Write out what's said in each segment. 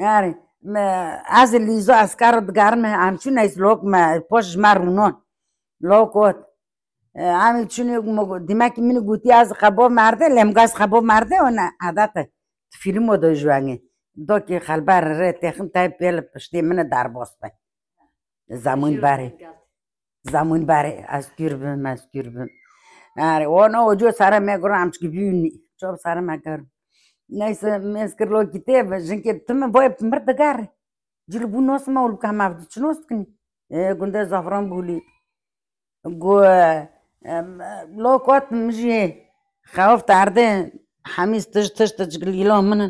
آره م- از لیزا از کار دگرم همچون ایست لوک ما مرونان لوکوت همین چونی مگو دیمک منو گوتی از خباب مرده لمگا از خباب مرده نه عادت فیلمو دو جوانگی دو که خلبر ره تخم تای پیل پشتی من در باست زمون بره زمون بره از گربم از گربم آره اونا وجو سر میگرم همچه بیونی چوب سر میگرم Neyse meskir kite kitev, jinke tumi boyib mir digar. Jil bu nosma ul kamavdi chunoskin. E gunda zafran buli. Go e, e, lo kwat mji khawf tarde hamis tish tish tish gil ilo min.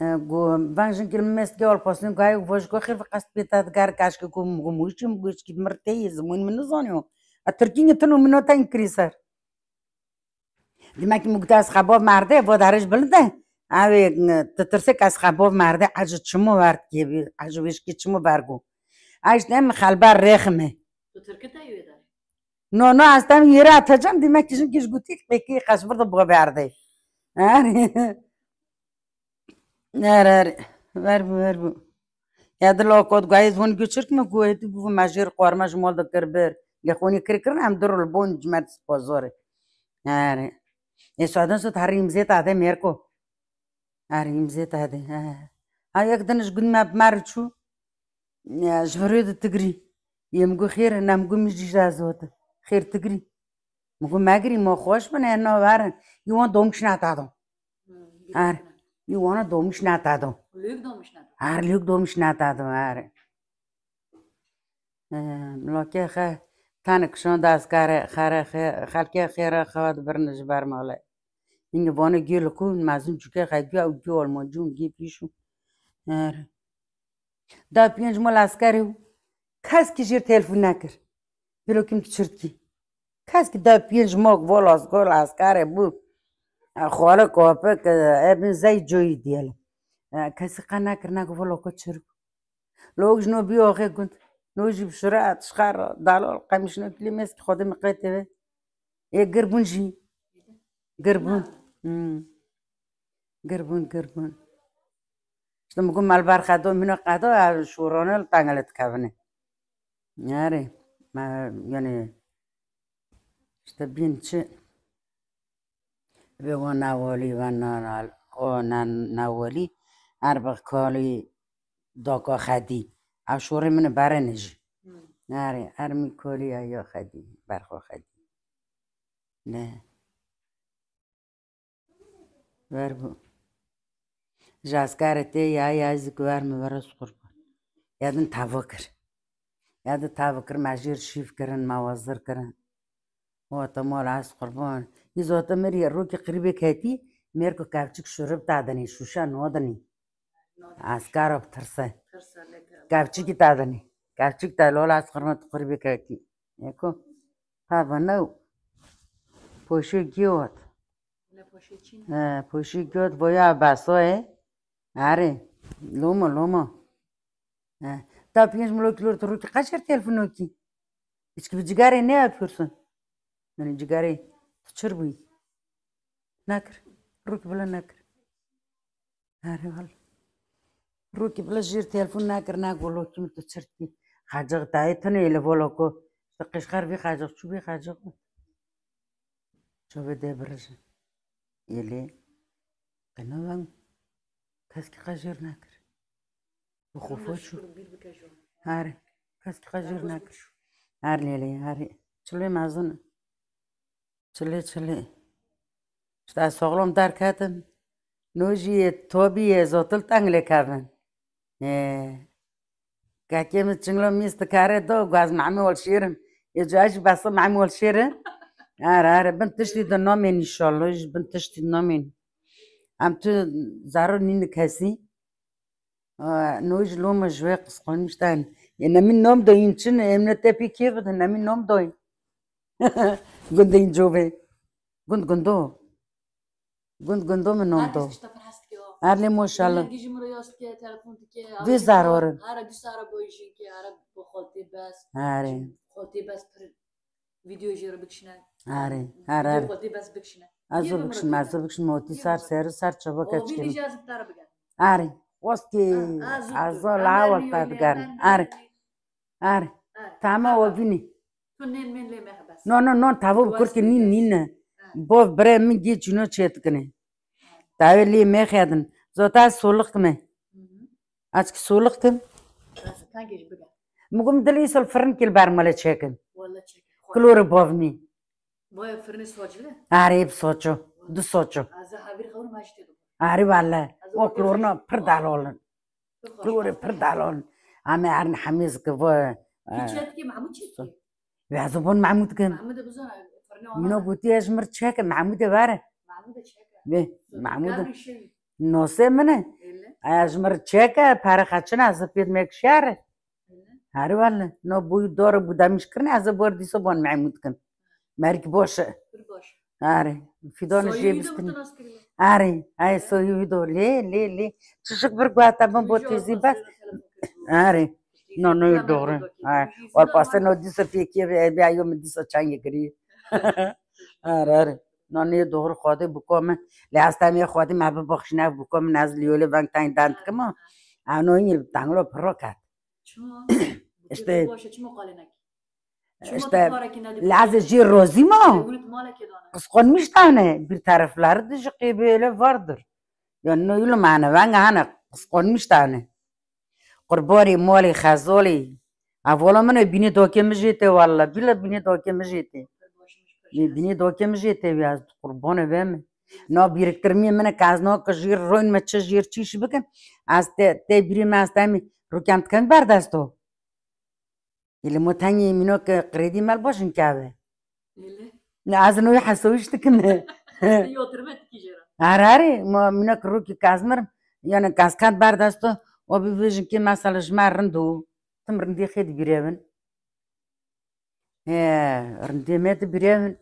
E, go van jinke meske ol posnin gay vosh go khir qast betat gar kashke kum gumushim gushki mirte zmun mino zonyo. A turkinga tunu minota krisar. demak mugda asxabov marde va darish bilda ave kas asxabov marde ajı çımı vart ki ajı veşki çımı vargu ajde mi halbar rehme tatırka da yedar no no astam yere atacağım demek ki şimdi gizgutik peki kasbur da bu verdi ar ar ver bu ver bu. Ya da lokot gayet bunu göçürk mü bu majir qormaş molda kırbır ya kuni kırkırın hem durul bunu cümertiz pozori ar دی بو ماجر قرمش مال دکر بر گخونی کرکرن هم در البون جمعت سپازاره آره Eşadan şu tarih imzet ade merko. Ar imzet ade. Ha yak danış gün map marçu. Ya jvaro da tigri. Yem go khair nam go mi jazot. Khair tigri. Mugo magri mo خوش bana no var. You want domş na tado. Ar. You want domş na tado. Lüg doğmuş ne? Ar lük domş na tado ar. ملاکه خه تانک شون دست کاره خره خلکه خیره خواد برنج بر مزون چوکه خیلی او گی آلمان جون گی پیشون آره. دا پینج مال اسکری و کس کی جیر تلفون نکر. بلو کم تشرت کی. کس کی دا پینج ماگ وال از گل اسکری بو خواله کافه که ابن زی جوی دیل کسی قا نکر نگو والا که چرک لوگش نو بیو آخه کند نو جیب شرعت شخار دالال قمیش نو کلی مسک خودم قیته یه گربون جی. گربون. گربون گربون شد مگه مال بار خدا می نو خدا از شورانه تانگلت کردن نه ما یعنی شد بین چه به و نوالی و نال و نوالی عرب کالی داکا خدی از شوره من بر نجی نه ری عرب کالی ایا خدی بر خدی نه وربو جاسکار ته یا یا زگوار مورس قربان یادن تاوکر یاد تاوکر ماجر شیف کرن موازر کرن و تمال از قربان یزوت مری رو کی قریبه کتی مرکو کاوچک شرب دادنی شوشا نودنی اسکارو ترسه Gavchik tadani. Gavchik ta lola asqarma tuqribi kaki. Eko. Ha banau. Poşu giyot. پشه چین. نه؟ پشه گد وای عباس های؟ آره لوما لوما تا پیش ملو کلور تو روکی قشر تیلفون نوکی ایچ که جگاره نه اپیرسون نانی یعنی جگاره تو چر بوی؟ نکر روکی بلا نکر. آره والا روکی بلا جیر تیلفون نکر نگو لوکی من تو چر تی خاجق تایی تنه ایلی بولا بی خاجق چو بی خاجق چو بی ده ایله قنوان کس کی خاجر نکر چو bir kaşo. هاره کس کی خاجر نکر هر لیله هاره چله مازن چله چله شتا سوغلم در کتن نوجی توبی زوتل تنگله کبن كاكيم تشنغلو ميست كاري دو غاز معمي والشيرن يجاج بس معمي والشيرن ار ار بنت تشتي النومين ان شاء الله يج بنت تشتي النومين ام تو زارو نين كاسي نوج لوم جوي قسقون مشتان ان من نوم دوين تشن امنا تبي كيف ان من نوم دوين گندين جوبه گند گندو گند گندو من نوم دو Herkes işte prast ki o. ارلی ماشاءالله Gijim royos ki telefon ki. Bir zararın. Ara bir sara boyjin آره هر هر از بکشن مرز بکشن موتی سر سر سر چبا کچکن آره وست که از آل آول پاید گرن آره آره تاما و بینی تو نین من لی مه بس نو نو نو تاو بکر که نین نین با برای من گی چونو چیت کنی تاو لی مه خیدن زوتا سولخت می از که سولخت مگم دلی سال فرن کل برمال چیکن؟ کلور باو می مای فرن سوچله؟ آره یب سوچو دو سوچو. از هایی خون ماشته دو. آره ولی ما کلورنا پر دالون. کلور پر دالون. همه هر نحمیز که و. چی که معمود چیت؟ و از اون معمود کن. منو بودی از مر که معمود واره. معمود چک. بی معمود. نوسه منه. از مر که پر خشن از پیت مکشیاره. هر ولی نبود دور بودامش کنه از بردی سو بون معمود کن. مرگ باشه آره فدا نشی بستن آره ای سویو لی لی لی چشق بر گواتا بم بو تیزی بس آره نو نو دوره آره اور پاس نو دیس فیکی بی بی ایو می دیس چنگ گری آره آره نو نو دور خود بکم لی استم خودی مبه بخش نه بکم نز لیول بنگ تنگ دند کما انو این تنگلو پروکات چما استه چما قال نک İşte lazı ji rozi ma. دانا Kıskanmış tane bir tarafları dışı böyle vardır. Yani öyle mana ben hani kıskanmış tane. Kurbari mali khazoli. Avola mene bini dokemi jete valla. Bila bini dokemi jete. Ne bini dokemi jete biraz kurbanı ben. No biriktirmeye mene kazno kajir roin meçe jir çiş bakın. Az te te biri mastami rukant kan bardasto. Ile mutanyi mino ke kredi یلی ما تنگی منو که قریدی مل باشن که به نه از نوی حسویش تکنه یوترمت کی جرا هر ما منو که روکی کازمر یعنی کازکات بردستو و بیویشن که مثلا جمه رندو تم رندی خیلی بیرون رندی میت بیرون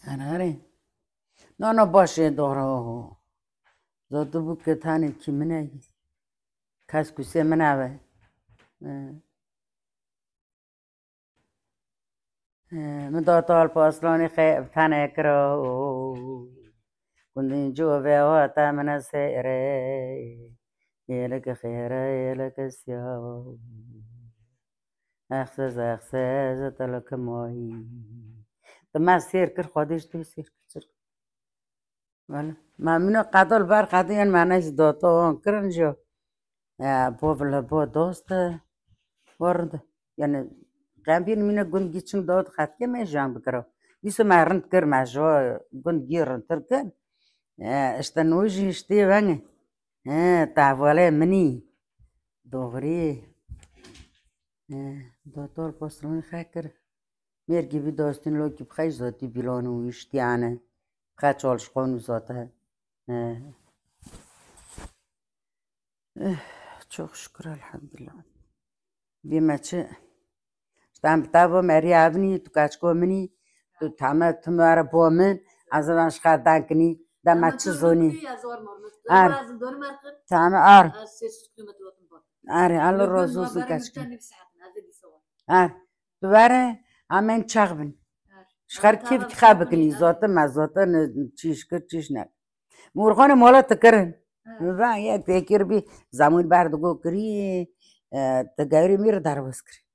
هر هری نه نه باشه دارو زادو بو که تانی کی کس کسی منه به من طال پاسلانی خیب تنه کرو کندین جو به واتا من سیره یلک خیره یلک سیاو اخسز اخسز تلک ماهی تو ما سیر کر خودش تو سیر کر ولی ما منو قدل بر قدیان معنیش دوتا آن کرن جو بوبل بو دوست ورد یعنی Gambir mine gund gi chung dod khat ke me jang bkro. Isso ma rent ker ma jo gund gi rent ker. Eh, Esta noji este vang. E. Eh ta vale mini. Dovri. Eh, Doktor postrun hacker. Mer gibi dostun lo ki bxay zoti bilonu ishtiyane. Bxat cholishqon zota. Çok şükür elhamdülillah. Eh. تام تاب میری آب نی تو کاش منی تو تام تو مرا با من از وانش خدا دانگی دم اتی زنی آر تام آر آر آل روزو تو کاشکی آر تو واره آمین چه بین شکر کیف خب کنی زودت مزودت نچیش کرد چیش نه مورخان مال تکر و یکی رو بی زمین بردگو کری تگری میره دار باس کری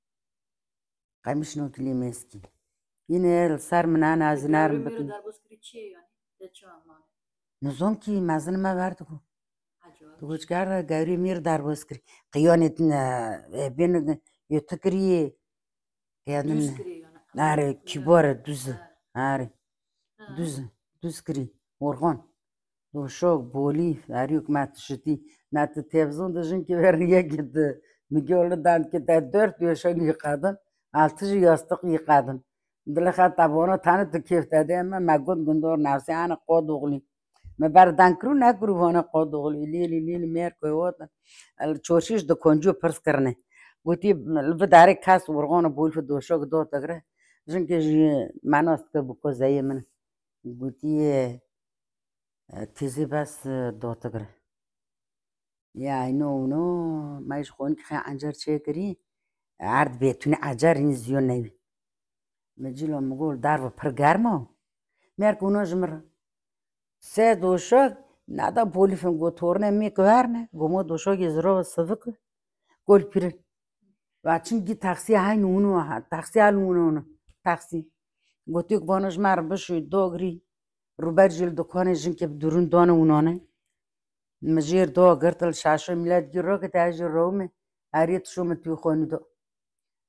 Конечно, тлемески. И не ел сар мна на знар бит. Нузон ки мазын ма бар тугу. Тугучкар гаври мир дар боскри. Қиянет бен ютыкри. Ядым. Аре кибор дузы. Аре. Дузы. дускри. Орхон. Дошок боли ари hükümet şiti. Natı televizyon dışın ki ver ya gitti. Mükemmel dan ki de. Altı yastık yıkadım. Dilekha tabona tane tu kiftede ama magud gundor nafsi ana qod uğli. Me bardan kru na kru vana qod uğli. Lili lili mer koy wata. Al çorşiş de konju pers karne. Guti lvdare kas urgona bul fi doşok do tagre. Ki ji manost ke bu ko zayemin. Guti tizi bas do tagre. Ya no no mais khon ki anjar çekri. ارد بیتونی عجر این زیو نوی مجیلا مگول در و پرگرما میرک اونا جمرا سه دوشاگ نادا بولیفن گو تورنه میکورنه گو ما دوشاگ از را و صدقه گول پیرن و اچین گی تخصی های نونو ها تخصی های نونو ها تخصی گو تیگ بانا جمرا بشوی دو گری رو جل دکانه جن که درون دانه اونانه مجیر دو گرتل شاشو میلاد گیر را که تا جر می هریت شو متوی خونی دو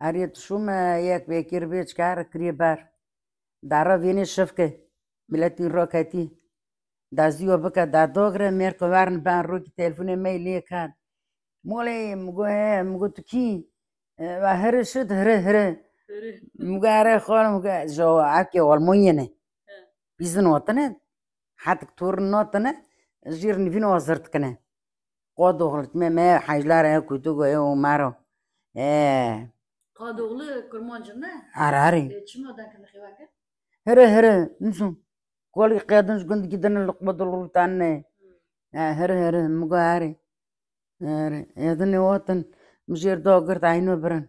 اریت تو شوم یک بیکر بیش کار کری بار داره وی نشوف که ملتی رو که تی دزی و بکه داد بان رو تلفن میلی کرد مولی مگه مگه تو کی و هر شد هر هر مگه اره خال مگه جو آکی ول نه بیز نوته نه حتی تور نوته نه زیر نیفی نوازد کنه قدر خلقت می‌می‌آید لاره کوتوله و مارو. قادوغلی کرمانچن نه؟ آره آره. چی مدن کن خیلی هره هره نیستم. کالی قیادن شگند کی دن لقب دلور تان نه؟ هره هره مگه آره. هر یادن نه واتن مزیر داغر تاینو برن.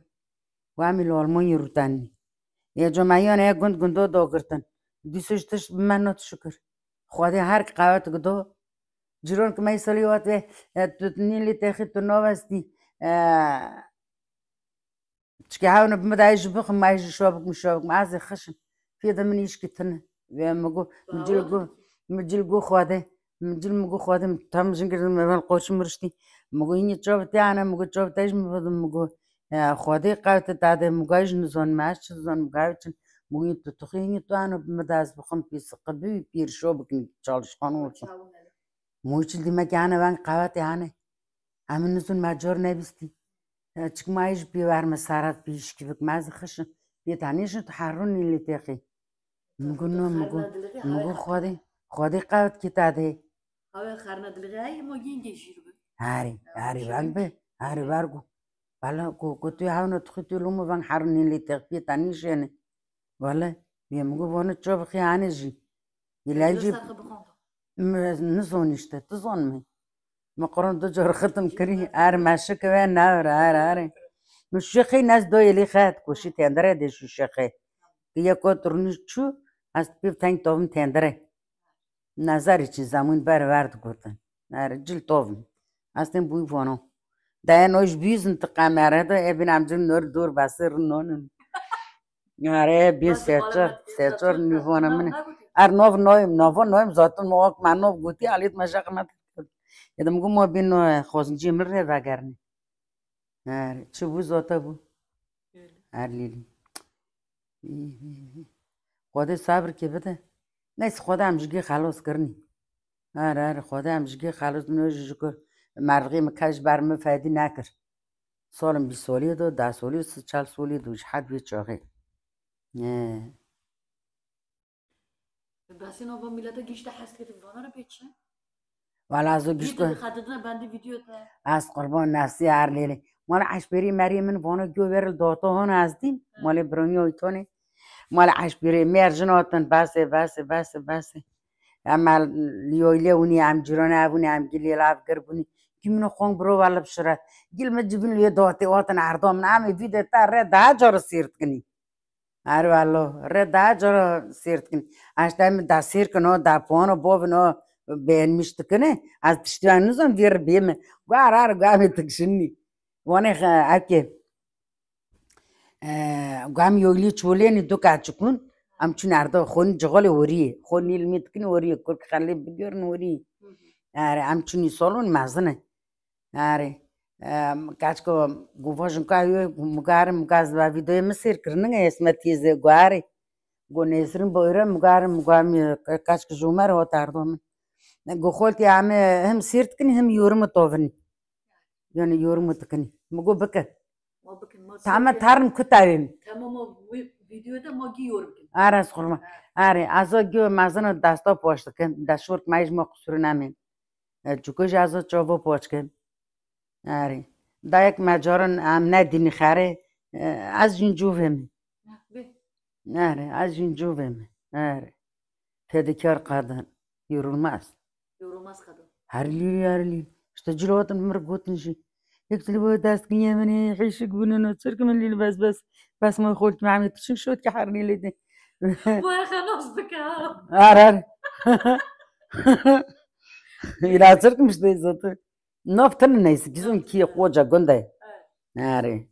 وامیل آلمانی رو تانی. یه جمعیان یه گند گند دو داغرتن. دیسوش تش منات شکر. خواهی هر قوات گدا جرون که میسالی و به تو نیلی نیلی تخی تو نوستی چکه هاون بمدایش بخم مایش شوابک مشوابک معز خشن فیدا من کتنه و مگو مجل گو مجل گو خواهده مجل مگو خواهده تام جنگر مبال قوش مرشتی مگو اینی چوب تیانه مگو چوب تایش مبادم مگو خواهده قوت داده مگایش نزون ماش تو تخینی تو آنو بمداز بخم پیس قبی پیر شوابک چالش خانو olsun. Muçil demek yani ben kavat yani. Aminizun major ne bisti. چکمایش بیوار مسارت بیش که بگم از خش یه تانیش تو حرون نیلی مگو نو مگو مگو خودی خودی قوت کی تاده آوه خرنا دلگی های ما هری هری بگ بی هری برگو بلا کو کو توی هاو نو تخی لومو بان حرون نیلی تقی یه تانیش یعنی مگو بانو چو بخی آنجی جی نزونیشته تزون می ما قرآن دو جور ختم کری ار مشه که وین نور ار ار. نو شیخی نز دو یلی خیت کشی تندره دیشو شیخی. که یکو ترونی چو از پیو تنگ توم تندره نظری چی زمون بر ورد گردن نر جل توم از تین بوی فانو ده نوش بیزن تقامره دو ابین همجر نور دور بسر نونم آره بی سیچر سیچر نیفانم من. ار نوف نویم نوف نویم زاتون موقع من نوف گوتی علیت مشاق mat. Edam gu mo bin khosn jimr re vagarni. Ar chubu zota bu. Ar lili. خدا صبر که بده نیست خدا همجگی خلاص کرنی آره آره خدا همجگی خلاص نوش شکر مرغی مکش برمه فایدی نکر سالم بی سالی دو ده سالی سی چل سالی دوش حد بی چاقه نه بس اینا با میلاد گیشته هست که وانا رو بیچه والا از گشت تا از قربان نفسی هر لیلی مال عشبری مریم وانا گو ورل داتا هون ازدیم مال برونی اویتونه مال عشبری مرجناتن بسه بسه بسه بسه اما لیویلی اونی هم جرانه اونی هم گلی لاف گربونی kimin khong bro wala bshrat gil ma jibin liye dote watan ardom. Na me vide ta re da jor sirt kni ar wallo re da بيان مش تكنه عايز تشتري نظام فير بيما وعر عر قام تكشني وانا عكي قام يولي تشولين دوك عتشكون ام تشون عرضو خون جغل وريه خون يلمي تكن وريه كل خلي بجور وريه عري ام تشون يصولون معزنه عري كاتكو قوفاجن كايو مقار مقاز با فيديو مسير كرنغ اسمه تيزي قاري قو نيسرن بويرا مقار مقام كاتكو جومر هو تعرضو من hem sirt kini hem yorum tovni yani yorum tkini mugo baka ما بکن ما tama سرکه- tarım kutavim تمام وی- ویدیودا ما گیورم کن aras khurma are azo gyo mazana dasta poshtaken da short mais mo kusurnamen چوکش از چوبو پوچکن آره دا یک مجارن ام ندینی خره از این جوهم به آره از این جوهم آره فدکار قادن yorulmaz. Yorulmaz kadın Harli harli. İşte cilovatın mır gotun şi. يكتب له داس قيامني يعيشك بنونو ترك من اللي بس بس بس ما قلت ما عملت شو شو تكحرني لدي خلاص بك ار ار İlaçırkmış da zaten. Noftun neyse gizon ki koca günde. Are.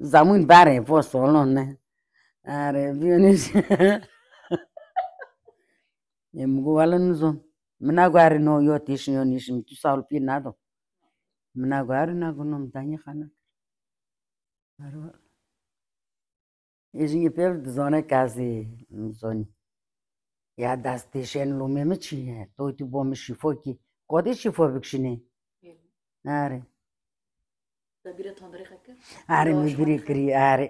Zamun bare po solon ne. Are bioniş. Em gualan zo. Mna مناگواری نو یو تیش تو سال پی ندو مناگواری نگو نم تنی خانه ایش نیو پیو دزانه کازی زانی یا دست تیشن لومه می چیه توی تو بام شیفو کی قدی شیفو بکشنی آره دبیره تندری خکر آره میبیری کری آره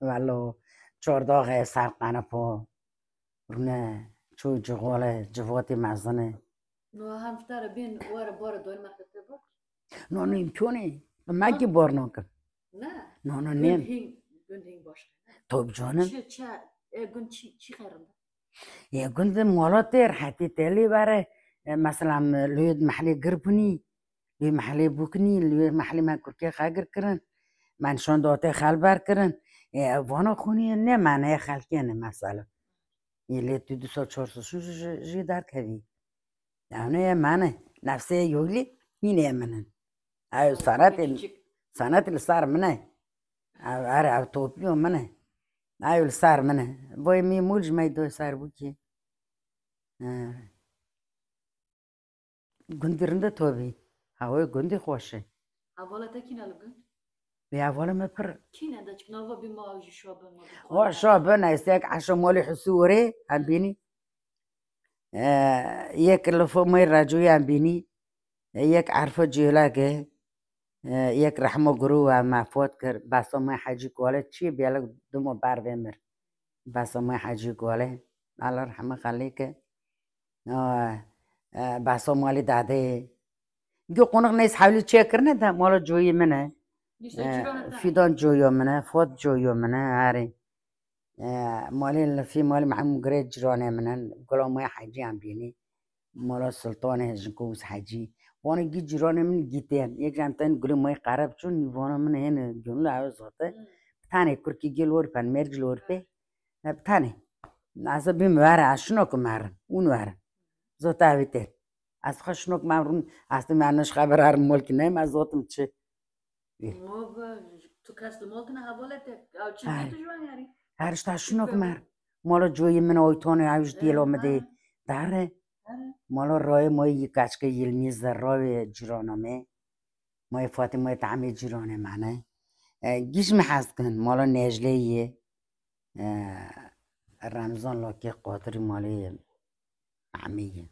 والو چورداغ سرقانه پا رونه چو جغاله جواتی مزنه No hamftar bin var bara doyma kakı bak. نه نه امکانه مگی بار نکن? نه. نه Gün نیم. gün hing başka. توب جانم. gün çi çi xerinde. یه گند مالاتر حتی تلی بره. مثلا لوید محلی گربنی لوی محلی بکنی. لوی محلی من کرکی خاگر کرن. من شان داته خل بر کرن. وانا خونی نه منه خلکی نه مثلا. یه لی تو دو سال چهار سال شو جی در کوی یعنی منه نفسه یولی اینه منن ay sanat el sanat el sar mene ay ar ay topio mene ay el sar mene boy mi mulj may do sar bu ki gundirinde tobi havoy gundi xoşe يا ولا ما بر كينا دك نوفا بما وجي شو بما او شو بنا استك عشان مولي حسوري ام بيني ا ياك لو فو مي راجو يا ام بيني ياك عارفه جيلاك ياك رحمه غرو ما فوت كر بس ما حجي قال تشي بيلا دوم بار ومر بس ما حجي قال الله رحمه خليك ا بس مالي داده. جو قنق نس حاول تشي كرنه ده مولا جوي منه. Nişte çırana da. فیدان جویو منه فوت جویو منه هاری مالی فی مالی معمو گرید جرانه منه گلا ما حجی هم بینی. مالا سلطانه جنکوز حجی وانا گی جیران من گیتین یک جمتن گلی مای قرب چون وانا من هن جنول عوض زاته تانه کرکی گل ور پن مرج لور په تانه نازا بیم اشنو که مرن اون واره زاته اویتر از خشنو که مرن اصلا منش خبر هر ملک نیم از زاتم چه؟ Tu çi Ay. tu juan yari. هرش تا شنو که مر مالا جوی من آیتانه عوش دیل آمده داره مالا رای مای یک کچکه یلمیز در رای جیرانامه مای فاطمه تعمی جیرانه منه گیش می هست کن مالا نجله یه رمضان لاکی قادری مالی عمیه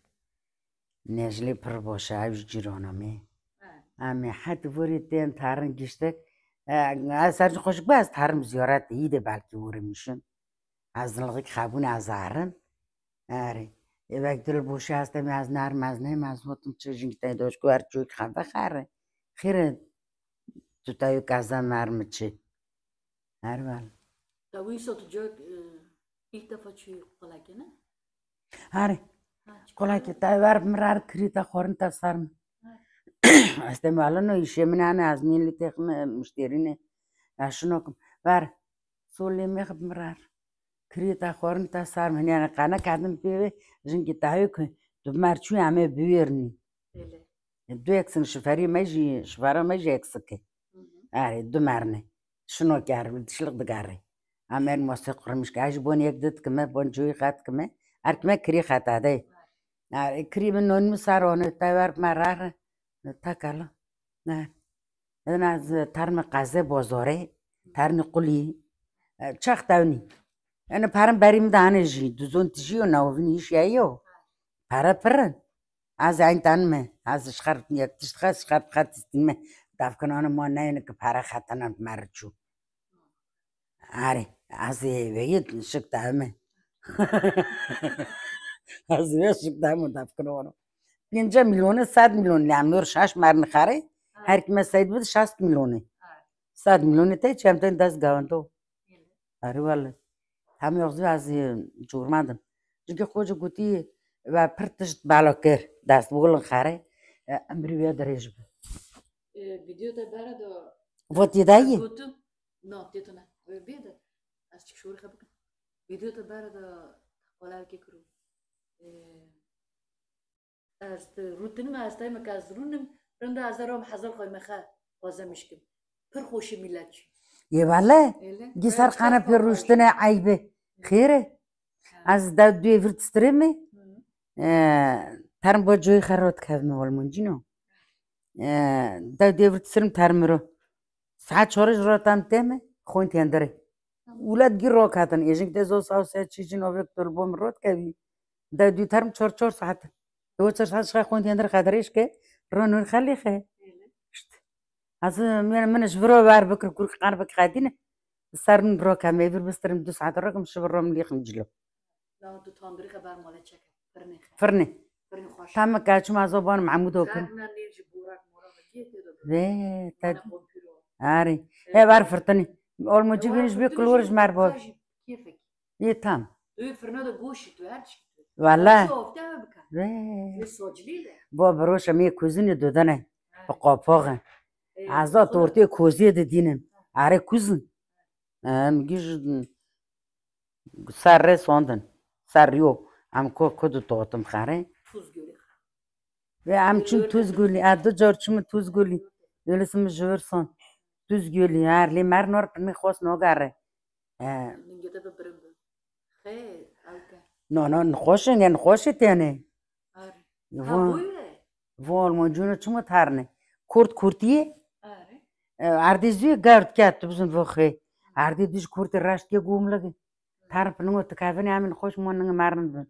نجله پر باشه جیرانامه ами хад бүрийн таран гişдэг э, сарж хошиг бас тарм зёрат ийдэ балки өрөмшин азналгыг хабун азарын ари эвэгдэр буш маз нэ маз нэм аз хотом чижингтэй дошгуар чуйг хава хары хэр тутаю казан нармчи арвал та висот жог э, ихтафачи қолакена ари қолаке вар мрар крита хорнта сарм استم الان نو ایشه من انا از نیلی تخم مشترینه. اشنو کم. ور سولی میخ مرار کری تا خورن تا سرم یعنی قنا کردم بیوه جنگی تایو که تو مرچوی همه بیرنی Öyle. دو یکسن شفری میجی شفرا Hı hı. آره دو مرنه. شنو کار دشلق دگاره. امر موسیقی قرمش که اج بون یک دت کمه بون جوی خط کمه. ارکمه کری خط ده. آره کری من نون مسارونه تاور مرار تاکلا نه اذن از ترم قزه بازاره ترم قلی چخ دونی انا پرم بریم دانه جی دوزون تجی و نوونیش یایو para پرن از این تنمه از شخرت یک تشخص شخرت خط استیمه دفکن آن ما نه که para خطنم مرچو آره از وید شک دامه از وید شک دامه دفکن آن پینجا میلیونه صد میلیون لیم نور شش مرن خره هر کی مساید بود شست میلیونه صد میلیونه تا چم تا دست گاوندو Öyle. آره والا هم یغزو از جورمندم جگه خوش گوتی و پرتش بالا کر دست بگل خره امری ویا درش بود E, videoda bara da Вот یدایی Gotu. No, dito na. Ve beda. Az çık şuri kabuk. Videoda bara da kolar ke kuru. از روتنم از تایم که از رونم رنده از رام حضر خواه مخه خوازه مشکم. پر خوشی میلاد چی یه ایله. گی سر خانه پر روشتن عیبه. خیره؟ از دا دوی ورد سترمه؟ ترم با جوی خرات کردم والمونجینو دا دوی ورد سترم ترم رو. ساعت چهارش را تام تمه خوین تیندره اولاد گیر را کاتن ایجنگ دزو ساو سه وکتور بوم رود کبی. دا دوی ترم چهار چهار ساعت هو تشرح شغا خون تندر خادريش كي رونو نخلي خي شت از من من جبرو بار بكر كل قربك غادينا صار نبرو كامي بر بستر ندوس عاد الرقم شبرو ملي خنجلو لا دو تاندري خبر مالا تشك فرني فرني فرني خوش تما كاتش مع زبان معمود وكن زي تاد عاري هي بعرف فرتني اول ما تجيبينش بيك كل ورج مع كيفك اي تام فرنو ده بوشي تو هادش والله شوفته بکن ذي سوجلیله بو بروش مي كوزيني دودنه بقاپاغه عزا تورتي كوزي د دينن اري كوزن ام جيش سر سوندن سر يو ام کو کدو توتم خاره توز گوری Ve amçın tuz gülü, adı jorçum tuz gülü. Öylesem jörson. Tuz gülü, yarli mer nor pni نگه no khoşen yani khoşet yani. آره هبویره vol mo juno çumu tarne. Kurt kurtiye آره vokhe. Ardi düş kurt raşt ke gumlage. Tarp no tkavni amin khoş mo nang marn.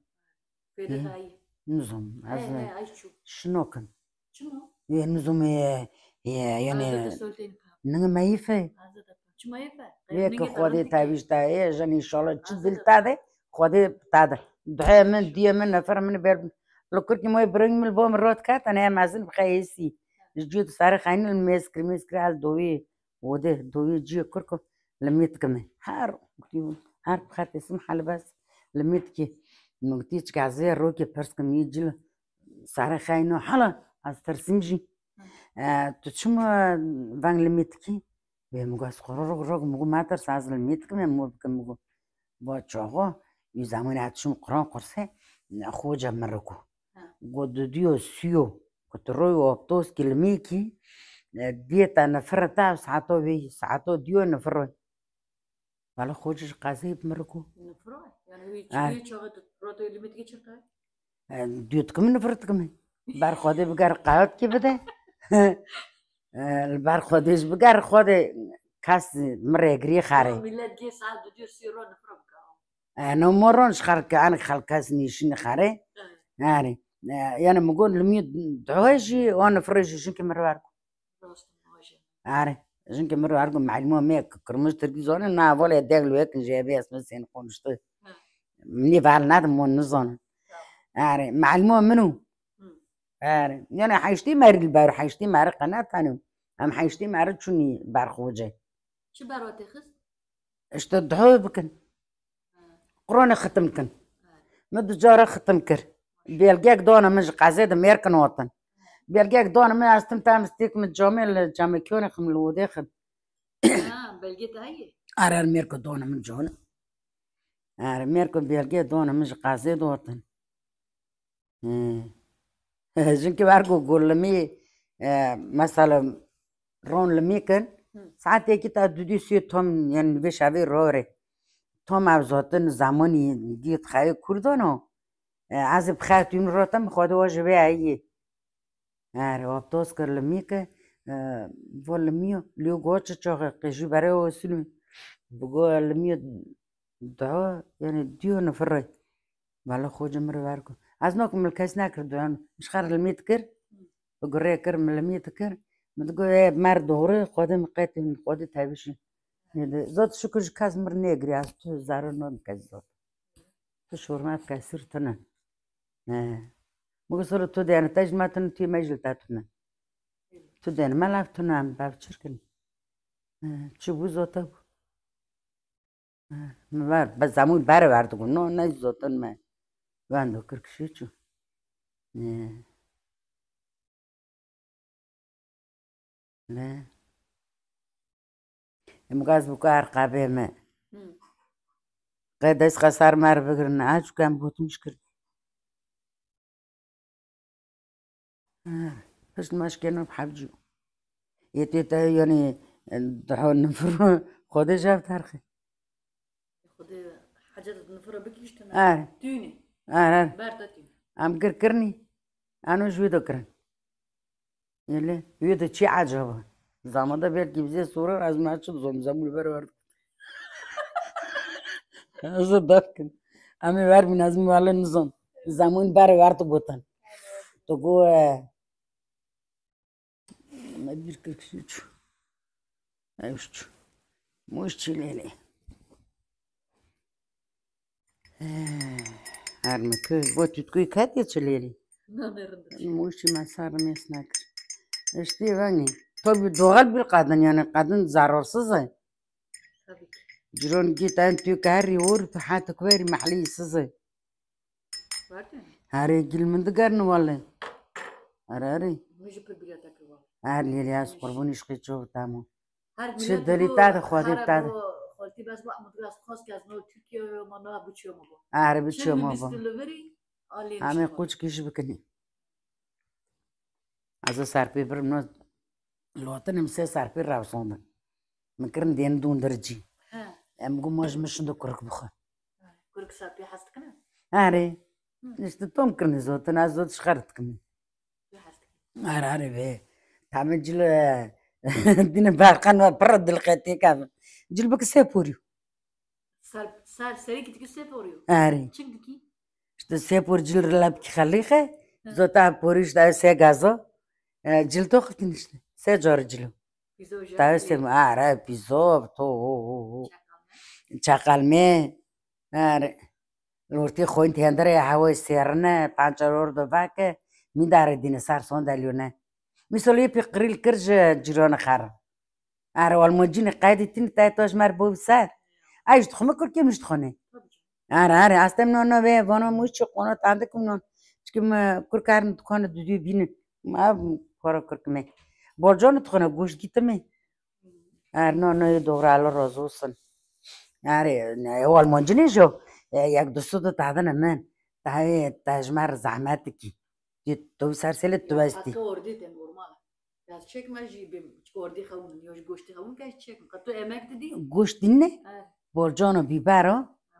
پیدا یه. تایی Nuzum az ای ای چو şnokan. چما آزاده سولتین کام nang mayife. آزاده چما یفه Ve ki خودی تابیشتا ای جن انشالله چی دل تاده خودی تاده دعای من دیه من نفر من بر کی مای برنگ مل بام رات کات انا مازن بخیسی جود سر خاین المس کرمیس کرال دوی وده دوی جی کرکو لمیت کمه هر هر بخات اسم حال بس لمیت کی نگتیچ گازه رو کی پرس کمی جل سر خاینو حالا از ترسیم جی تو چما وان لمیت کی به مگو از خورو رو مگو ماتر ساز لمیت کمه مو بکم یه زمانی هاتشون قرآن قرصه خوجا مرکو گو دو دیو سیو کت روی و ابتوس کلمی کی دیتا نفر تا ساعتو بی ساعتو دیو نفر روی. ولی خوجش قاضی مرکو نفرای یعنی آه. چی چاقه رو تو لیمیت کی چرتا أنا مورون خرك أنا خلق هاسني شني خاري ناري أنا مقول لمية دعواجي وأنا فريجي شنكي مروا عرقم عاري شنكي مروا عرقم معلمو ميك كرمش تركيزون أنا فولا داغلو هيك جابي أسمه سين قومش طيب أه. مني فعل نادم ونزون عاري معلمو منو؟ ناري يعني حيشتي مارق البارو حيشتي مارق قناة تانو أم حيشتي مارق شني بارخوجي. شو بارو تخص اشتدحو بكن. قرون ختم كن مد جارة ختم كر بيلقاك دونا مش قازيد ميركن وطن بيلقاك دونا من استم تام ستيك من جامل جامل كيوني خم الودي خم آه بلگی تایی ارى الميركو دونا من جونا ارى ميركو بيلقاك دونا مش قازيد وطن جنكي باركو قول لمي مثلا رون لمي كن ساعت یکی تا دودی سی تام یعنی تام ابزاتن زمانی گیت خیلی کردانو از بخاط این رو تم خود واجه به ایه اره وابتاز کر لمی که وال لمیو لیو گوچه چاقه قشی برای واسلو بگو لمیو دعا یعنی دیو نفره. والا خوجه مره ورکو از ناکم الکس نکرد مش خار لمیت کر. بگو ره کر ملمیت کر. متقول ايه مر دوره خودم قيت خودي تابش زاد شكر كاز مر نيجري از تو زارو نون كاز زاد تو شورمات كاسر تنا مگه سر تو دیان تاج ما تن تی مجل تاتنا تو دیان ما لاف تنا ام باف چرکن چی بو زاتا بو ما بر بس زمون مغاز بكار قابمة قد اس قصار مار بگرن آج کم بود مشکل هش مشکل بحبجو يتي تا يعني دحون نفر خودي جاب تارخي خودي حجرت نفر بكيش تنا آه. توني آه آه بارتتي ام كركرني أنا جويدو كرن يلي يودو شي عجبه Zamanda belki bize sorar az mı açıl zomzam biber vardı. Nasıl dakın? Ami ver bin az mı varlığını zon. Zamun bari vardı botan. Toku bir kırk üç. Üç. Muş çileli. Армика, вот тут кой катя чилели. Наверное. Муши масар местнак. Ешти вани. Tabii doğal bir kadın yani kadın zararsız. Tabii. جرون جيت انت كهري ورف حات كويري محلي سزي هاري جل من دقرن والله هاري هاري. لي لي اصبر بوني شقي تشوف تامو. شد لي تاع خواتي تاع خواتي بس بقى مدرس خاص كاز نو تركيا ما نو بتشو ما بقى هاري بتشو ما بقى عمي قوتش لوتن مسی سرپی رابسونه می‌کردن دین دون درجی ام گو ماش میشن دو کرک بخو کرک سرپی هست کنه آره نشته توم کردن زود تن از زود شکرت کنی آره آره به تامه جل دین برقان و پرد دل قتی کام جل بک سپوریو سر سر سری کتی کس سپوریو آره چند کی شته سپور جل رلاب کی خالی خه تا پوریش داره سه گازو جل تو خفتی في زوجة Ta se ara pizo to. چقلمه آره لورتی خوین تندره هوای سرنه پنچر اردو باکه می داره دین سر ساندلیونه مثلا پی قریل کرج جیران خر آره والمجین قیدی تین تایتاش مر بو سر ایش تخمه کر که مش تخونه آره آره استم نو به وانا موش چه قونا تانده کم نون چکم کر کارن تخونه دو دو بینه ما کارا کر کمه بولجان تخونه گوش گیتمه آره نو نو دوره الان رازوسن آره نه آلمانجی نیشو یک دوستو تو تادن من. تای تجمر زحمت کی؟ که تو سرسل تو استی حتى ورديت نورمال بس تشيك ما جيب وردي خون يوش غوشتي خون كاش تشيك قطو امك تدي گوش دینه اه. بولجان و بیبرا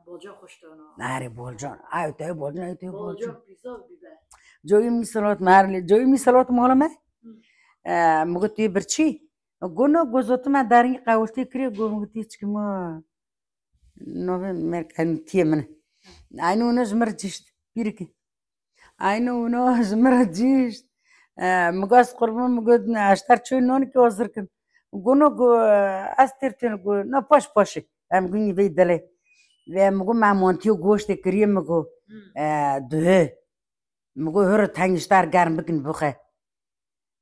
بولجان خوشتونا آره بولجان آی تو بولجان ای تو بولجان بولجان بيزا بيبر جوی میسلات مرلی جوی میسلات مالا من؟ مگه توی برچی گونو گوزوت من در این قولتی کری گو چی ما نوه مرکن تیه من aynı onu zmrcişt birki aynı onu zmrcişt مگاس قربان مگد نه اشتر چوی نون که وزرکن گونو گو استرتن گو نه پاش پاشی ام گونی وی دله و مگو مامونتیو گوشت کریم مگو دوه مگو هر تنگشتر گرم بکن بخه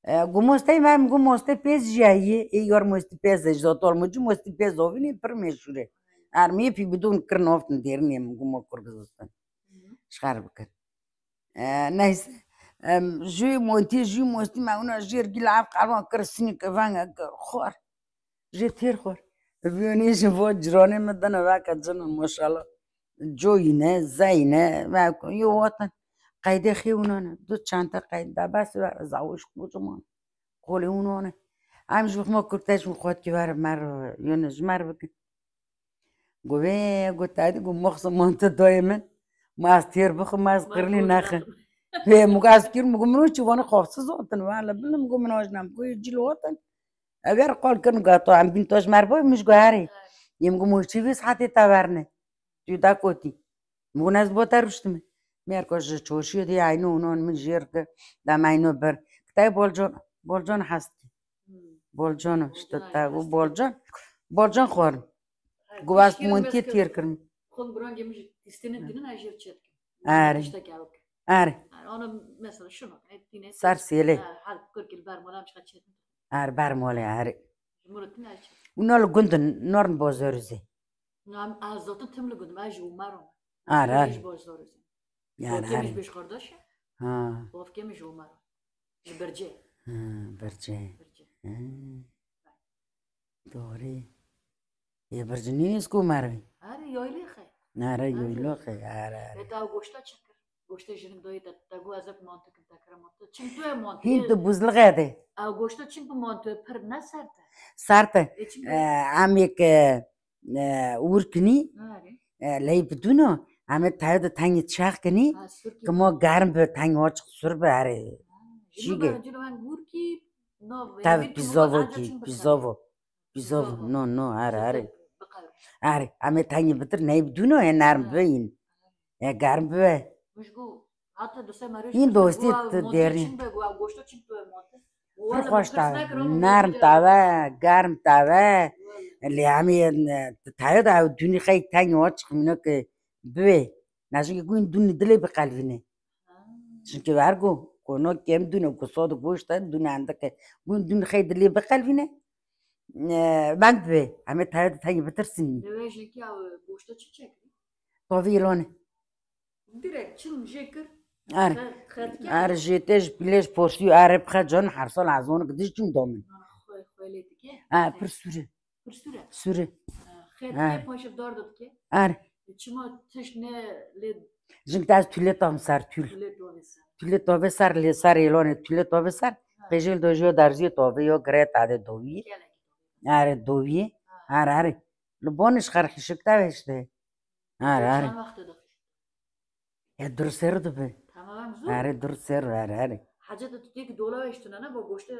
گو مستی من مگو مستی پیز جایی ایار مستی پیز جاتال مجو مستی پیز اوینی پر میشوره ارمی پی بدون کرن افتن دیرنی مگو ما کرگزستان شخار بکن نيس جي مونتي جي موستي ما انا جير جي لعب قربان كرسني كفان خور جي تير خور بيوني شفو جروني مدن واك جن ما شاء الله جوينه ما قيد خيوننا دو چانتا قيد دا بس زاوش كوجمان قولي ونونه عم شوف ما كرتاش مخوات كبار مر يونس مر بك قوي قلت عادي قوم مخصم مانت دايما ما استير بخو ما اسقرلي ناخن في مقاس كير مقوم منوش وانا خوف صوتن ولا بلا مقوم منوش نام كوي يجي الوطن أبير قال كانوا قاطع عم بنتوش مربوي مش قاري يمقوم وشي بيس حتى تبرنه تو دا كوتي موناز بوتا رشتم مير كوش چوشي دي عينو نون من جيرك دا ماينو بر كتاي بولجون بولجون حستي بولجون شتتا بولجون بولجون خور قواس مونتي تير كرم خود بران يمش تستند دينن اجير تشيك آره. اشتكي عليك أري انا مثلا شنو تيني صار سيلي حال كرك البار مولا مش خدشت أري بارمولي أري مرتنا اجي ونول قندن نورن بوزورزي نعم ازوتن تملي قد ما اجي ومارو أري مش أري بوزورز يعني مش أري بيش خرداش ها وف كم مش ومارو برجي ها. برجي برجي ها. دوري يا برجني اسكو مروي هاري يويلي خي نارا يولوخي أري أري بتا وغوشتا تشكر گوشت جنگ دایی تا تگو ازت مانتو کن تکرم مانتو. چیم توی مانتو. هین تو بوزلغه او گوشت چیم تو مانتو. پر نسرده سرته. چیم عم یک ورکنی آره. لای آه، سرکی که ما گرم به تنگ آچ سر بره جنو چیگه؟ برا جنو من گورکی نو تا یعنی تو پیزا مقا و انجا کی چیم پیزا بسنی؟ و پیزا و پیزا و. نو نو آره آره بقر آره همه تنگ بتر نی بدونو ای نرم آه. به این ای گرم به مشگو حتی دوسته مریش این گفتم، دوستی گوه تو مانتو دیری. چیم بگو او گوشت چیم توی مانتو پر والا خوش بکرس تاوه نکرم، نرم مانتو تاوه گرم تاوه والا. اللي عم تايد او دوني خي تاني واتش منك بي ناشن يكون دوني دلي بقلبنا آه. عشان كده ارجو كونو كم دوني قصاد بوش دوني عندك كون دوني خي دلي بقلبنا بانك بي عم تايد تاني بترسني دویژه که او گوشت چی چکری؟ طويلون direkt çılım jekir. ار Xet ki. ار جيتش بليش بوشيو ار بخا جون حرصل عزون قديش جون دومن Xoy xoyledi ki. اه پر سوري Bir süre. سوري Xet Ha. ki paşıp dardot ki. ار Çima tiş ne le جنك تاز تولي طام سار تول le dovesa. تولي طوبه سار لي سار يلون تولي طوبه سار قجل دوجو درزي طوبه يو غريت عاد دوي Gele. آره دویه آره آره لبونش خرخی شکتا بشته آره آره. Çan vakti da. یا در سر دو به Tamam zor. آره در سر آره آره. Hacı da tutuyor ki dola eştine ne bu goşta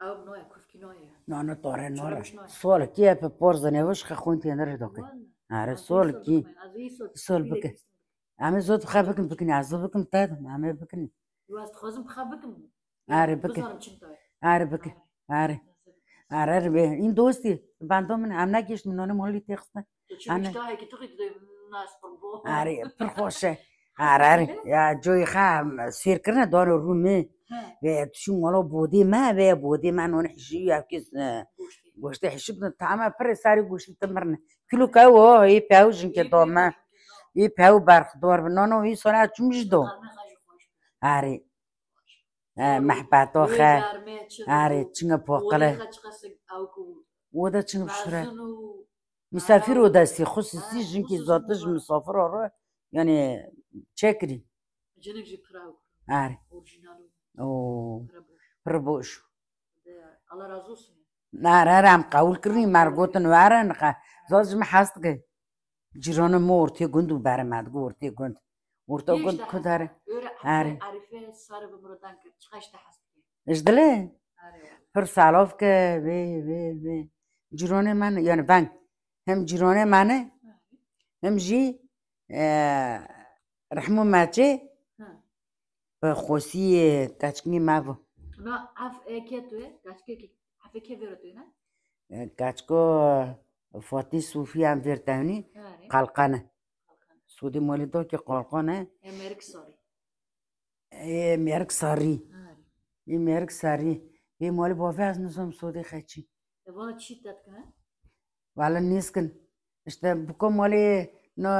av noya kufki noya. نه نه تاره نوره چرا بشنوی؟ سوال کیه په پورز نوش خون تی نره دوکه آره سوال کی سوال بکه همه زود بخواه بکن بکنی عزو بکن تا همه Yuvarız xazım xabıkım. آره بکن Buzarım çintay. آره بکن آره آره آره به این دوستی بندو من هم نگیشت منانه مولی تیخسته Çim iştahı ki tıkı da nas bu. آره پر خوشه آره آره یا جوی خواهم سیر کرنه داره رومه. و شو مالا بودی ما و بودی من اون حشی یا کس. گوشت حشی بدن تعمه پر ساری گوشت تمرنه کلو که و ای پیاو جن که دومه ای پیاو برخ دور بنانو ای سرعت چومش دو آره محبتو خه آره چنگه پاقله ودا چنگه بشوره مسافر و دستی خصوصی جن که ذاتش مسافر آره یعنی چکری Canım ji prav. آره. او Praboş. پر بوش Allah razı olsun. نه را هم قول کردی مرگوتن وارن خا زاز ما هست که جیران ما ارتی گند و برمد گو ارتی گند. ارتا گند کداره Öyle Are. Arife sarı bir buradan kır. Çıkaçta hasta. اجدله. پر سالاف که وی وی وی. جیران من یعنی بنگ. هم جیران منه هم جی رحمو مچه خوشی کچکنی مو Ona af eketü. Kaçke ki. Af eke veretü ne? کچکو فاتی صوفی هم ورتونی Are. قلقانه سودی مالی دو که قلقانه Emerik sarı. ای مرک ساری Are. ای مرک ساری ای مالی بافی از نظام سودی خچی E bana çiğ tat kına. والا نیسکن اشته بکو مالی نا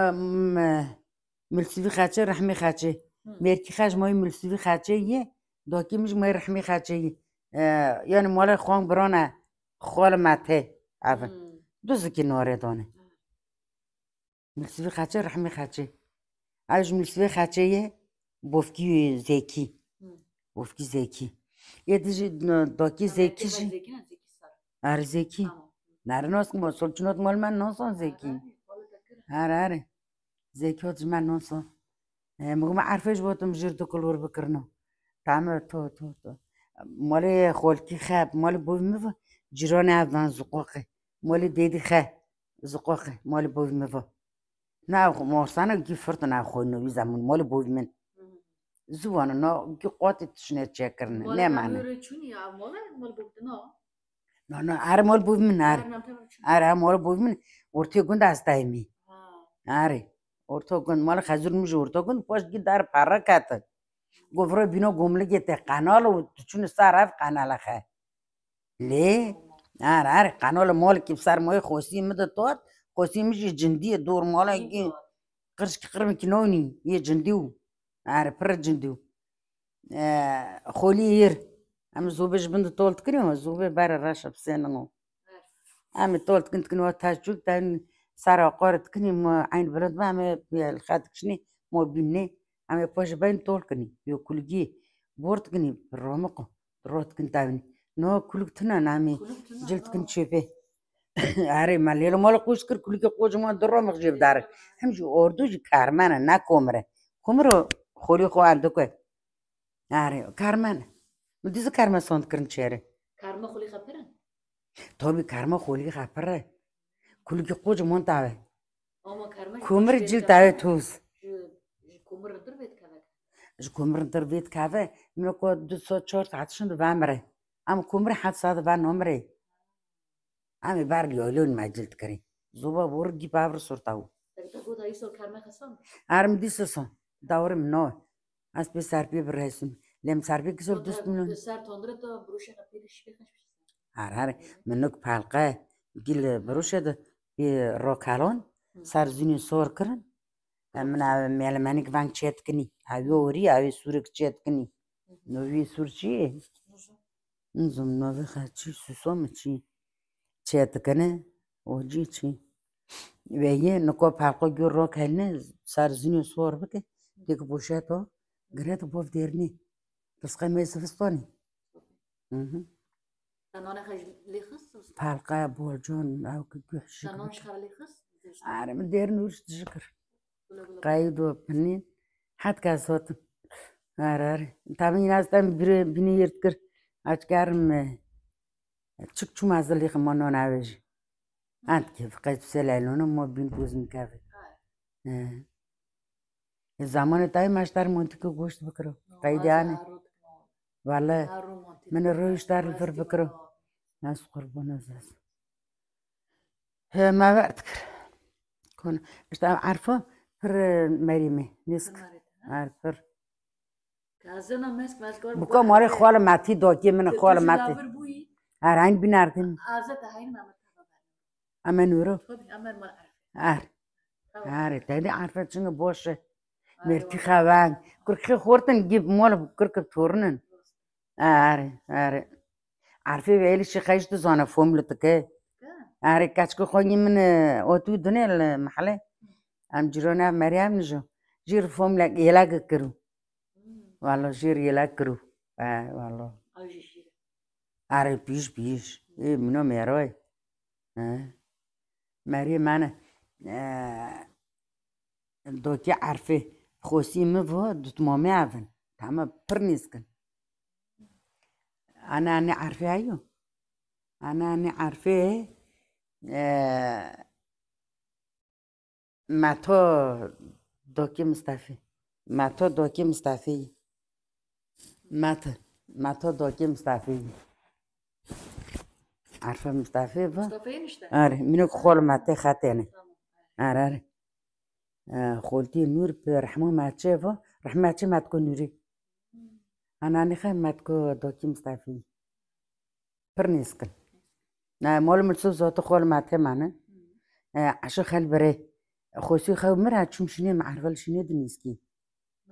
ملسوی خچه رحمی خچه مرکی خش مای ملسوی خچه یه داکی میش مای رحمی خچه یه یعنی مال خوان برانه. خال مته. عفن دوزو که ناره دانه. ملسوی خچه رحمی خچه. ایش ملسوی خچه یه بفکی زکی بفکی زکی یه دیجی داکی زکی شی. ار زکی Tamam. نره ناس که ما سلچنات مال من ناسان زکی. Balı da kır. آره آره. زکات من ناسان مگه ما عرفش باتم تو کلور بکرنم. تعمل تو تو تو. مال خالکی خب مال بوی میوا جیران اول زقاقه. مال دیدی خه زقاقه. مال بوی میوا نه مارسانا گی فرت نه خوی نوی زمان. مال بوی من زوانا نه گی قاطی تشنه چکرنه نه معنی çün ya. Mola mal buldu no. نه نه اره مال tamam çün. اره مال بوی من ورتی گند از دایمی. آره ارتا گند مال خزور میشه ارتا گند پاش گی در پره گفره بینا گمله گیته قنال و چون سر رفت قنال خه لی؟ آره آره قنال مال که سر مای خوسی مده توت خوسی میشه جندی دور مالا گی قرش که قرم که نونی یه جندیو. آره پر جندیو. خولی هیر هم زوبش بند تولت کنیم زوبه بر راش بسینو هم تولت كنت كنوا تاجوك تان سارة قارت كني ما عين بلد ما الخات كشني ما بيني ами пош байн толкни ё кулги бордгни ромоко роткин тавни но кулгтна нами Kulüptün жилткин чепе аре малело мол кушкыр кулги кожмо дромох жевдар хамжу орду жи кармана на комре комро холи хо андуке аре карман мдиз карма сонд кырн чере Karma kuli kapiran. тоби карма холи хапре кулги кожмо таве Ama karma. көмір жил таве туз Kumur dur bet kavak. ji kumrin dir vê dikeve min ku du so çor hatişin di vemre em kumrî het sa di ve nomrê em ê ber lolûn me cil dikirî zuba bor gî bavr surta û erm dîsê son dawrê min no ez pê serpê birhesim lêm serpê kisol dust min her her min nuk pelqe gil birûşe de pê rokalon ser sor kirin mna melemanik vang chetkini avi ori avi surik chetkini novi surchi zum novi khachi susom chi chetkini oji chi veyi niko parqo gurro kelni sar zinyo sorbik dik busheto gret bov derni qisqa mesvistoni parqa boljon avki guhshi shanon shxarli xiz arim derni urish jikr Gula gula. qaydo pinin hatka sot arar tamin astan bir bini yirtkir açkarım çık çumazlık monon avej ant ki qayt selalonu mo bin buzun kafe zamanı tay maştar montik goşt bikro qaydani valla من روشتر الفر بكره ناس قربنا زاز ما بعتكر كون اشتا عارفة فر مريمي نسك عارفر Kazana mesk maskor. بكو موري خوال ماتي دوكي من خوال ماتي buyi. عران بناردن Azat hayn mamat taba. أما نورو Tabii amer mal arif. عار Tamam. عار تادي عارفة شنو بوشة مرتي خوان كركي خورتن جيب مول كرك تورنن عار عار عارفة ويلي شي خيشت زانا فوملتك عاري كاتشكو من ام جيرونا مريم نجو جير فوملا يلاك كرو والله جير كرو آه والله Ajişir. عاري بيش بيش ايه منو ميروي آه مريم انا آه دوكي عارفة خوسي مفو دوت مامي عفن تاما برنسكن أنا أنا عارفة أيو أنا أنا عارفة آه ما تو دوكي مستفي ما تو ما تو دوكي مستفي عارفة مستفي با. آره منو خول خاتيني Tamam. آره آره آه خولتي نور برحمة ما تشيفو رحمة تشي ما تكون نوري أنا نخي ما تكون دوكي مستفي برنسكن نا مول ملسو زوتو خول ما تي معنا آه عشو خوسي خو مرا تشوم شنو معرفل شنو دنيسكي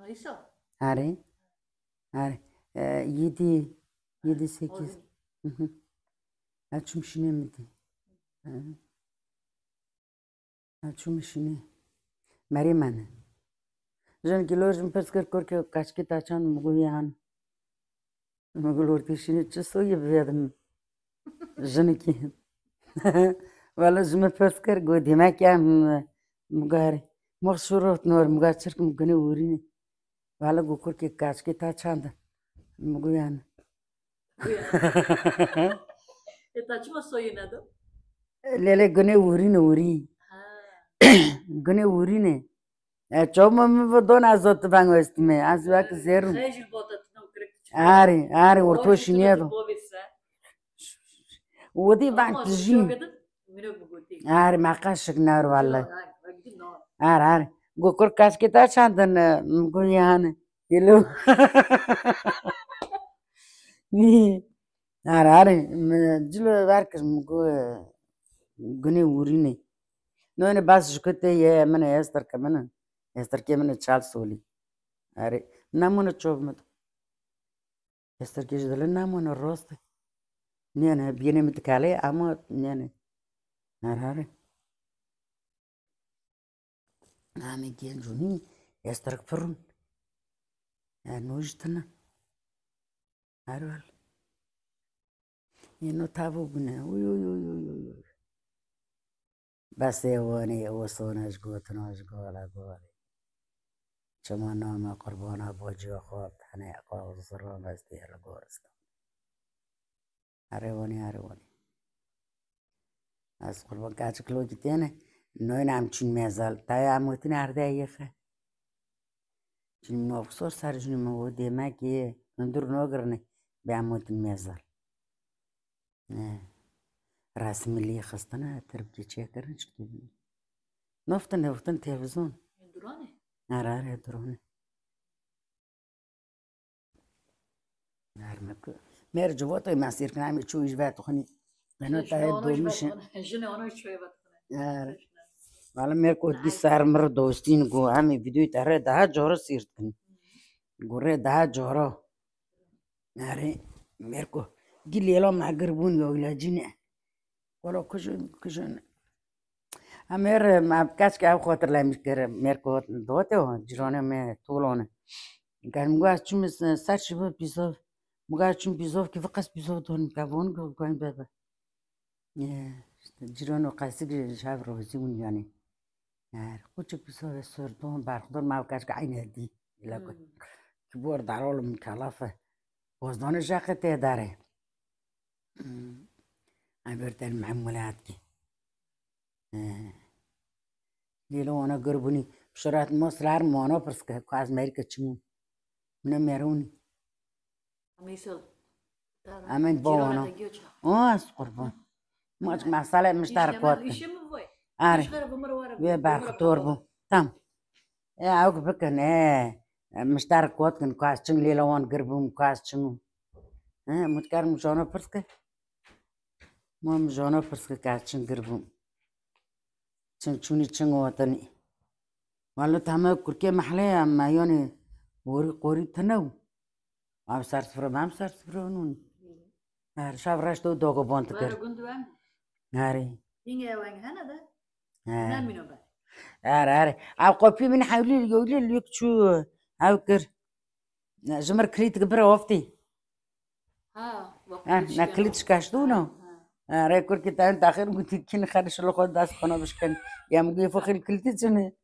Neyse. آره آره. آه يدي يدي سيكيز أتشوم شنو مدي آه. أتشوم شنو مريم أنا جن كيلو جن بسكر كوركي كاشكي تاچان مغويان مغلور تشيني تشسو يبيدم جن كي ولا جم بسكر گو ديما كام مغاري مخشورت نور مغاچر مغني وريني ولا گو كوركي كاشكي تاچان مغويان E taçma soyunadı. ليلة گني وريني وري Ha. گني وريني چوما مي بدون ازوت بانغ استمي ازواك زيرو Rejil botatına ukrek. آري آري ورتو شنيرو ودي بانك Ama تجين şokadı. Mino buguti. آري ما قاشك نار والله ar ar gokur kas kita santan kuyahan ilu ni ar ar jilo var kas mugo gune urine no ne bas shukte ye mane estar ka mane estar ke mane chal soli अरे नामोन चोब मत इस तरह की दल नामोन रोस्त नहीं ना बीने मत काले आमो नहीं ना अरे آر نامي جين جوني استر فرون نوشتنا أروال إنه تابوبنا وي وي وي وي وي بس يواني وصوناش قوتناش قولا قولي شما نام قربانا بوجه خواب تحني قاوز سران بستي على قورستان أرواني أرواني از قربان کاچ کلو جتیانه نوی نام چون میزال تای عموتین عرده ایخه چون مفصول سر جون مو دیمه که ندور نگرنه به عموتین میزال نه. رسمی لی خستانه ترب که چه کرن چطور نفتن نفتن تلویزیون. درانه؟ آره آره درونه نرمه میر جواتای مسیر کنه. همی چویش وقت خونی. منو تای دو میشه. جن मालूम मेरे को दिसार मेरे दोस्तीन गो आमी विदु तारे दा जोर सिरतन गोरे दा जोर अरे मेरे को गिलेलो मागर बुन योगला जिने कोलो कुछ कुछ अमेर मापकाच के आप खतर लाइम कर मेरे को दोते हो जिरोने में तोलोने गर्मगा चुमिस सच भी बिजोव muga chun bizov ki faqas bizov don kavon go goin baba ye jiron qasig shav rozi un yani. نه خوچ بسا سردون برخدار موقعش که عین دی لکن که بور در حال مکلفه بازدان شقه ته داره عبرتن معمولات کی لیلو انا قربوني بشرات مصر هر مانا پرس که که از امریکا چمون من مرونی میسل امین با انا آه از قربان ماش آره بیا برق دور بو. تام يا که بکن آه مشتار قوت کن کاشتم لیلوان گربم کاشتم آه متکرم جانا پرس که مام جانا پرس که کاشتم گربم چن چونی چن وطنی والله تمام کرکی محله أما یعنی وری قوری تنو. ام سر سفرم هم سر سفرانون هر شب رشت و داغبان تکر هره اینگه وانگ هنه ده. نمینو با اره اره. او قوبي من حولي يقولي لي شو؟ او كر. جمر كريت قبره وفتي. ها اه نكليتش كاشتونو اره كر كي تان تاخر قلت كين خارج لو داس خنا باش كان. يا مغي فخر كلتي تشني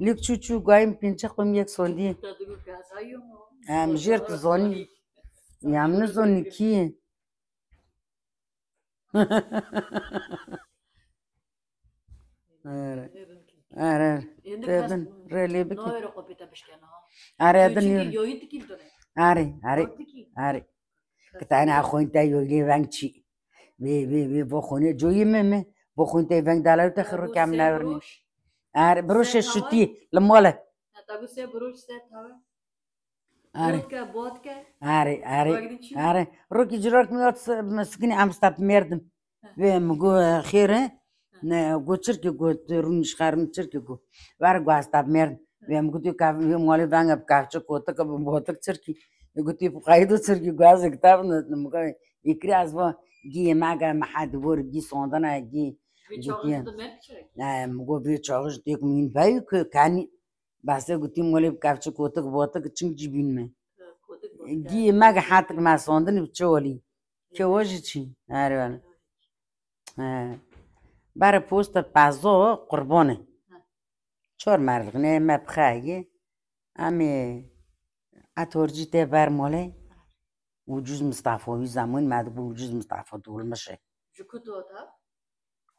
ليك شو شو قايم بينچ قوم تدگو کاسایو ام جرت زوني. يا من زوني كي؟ آره آره این رلی بکی نه رو کپیت بیش کنه آره دادن یویت کی دونه آره آره آره که تاین آخوند تا یویی ونگ چی وی وی وی و خونه جویی ممه و خونه تای ونگ دلار تا خرو کم آره بروش شدی لماله تابو سه بروش تا آره بود که آره آره آره رو کی جرات میاد مسکینی امستاب میردم به مگو خیره خيره نا غو تشركي غو رونش خارم تشركي غو وار غو ستاب ميرد بي مغو تي كاف مولي بانغ كافچ كوتا كب بوتك تشركي يغو تي قايدو تشركي غاز كتاب نمغا يكري ازوا جي ماغا محد ور جي صندنا جي bir Gidiyor. çağrısı da mer çörek مگو بی چاقش دیک مین بایو که کانی باسه گوتی مولی کافچ کوتک بوتک چنگ جیبین می koduk گی مگ حاتک ما سوندن بچولی که وجه چی آره ولی برای پوست پازو قربانه. چور مرد نه مبخایی امی اتورجی ته بر موله وجوز مصطفی زمان مد bu وجوز مصطفی دول مشه. da.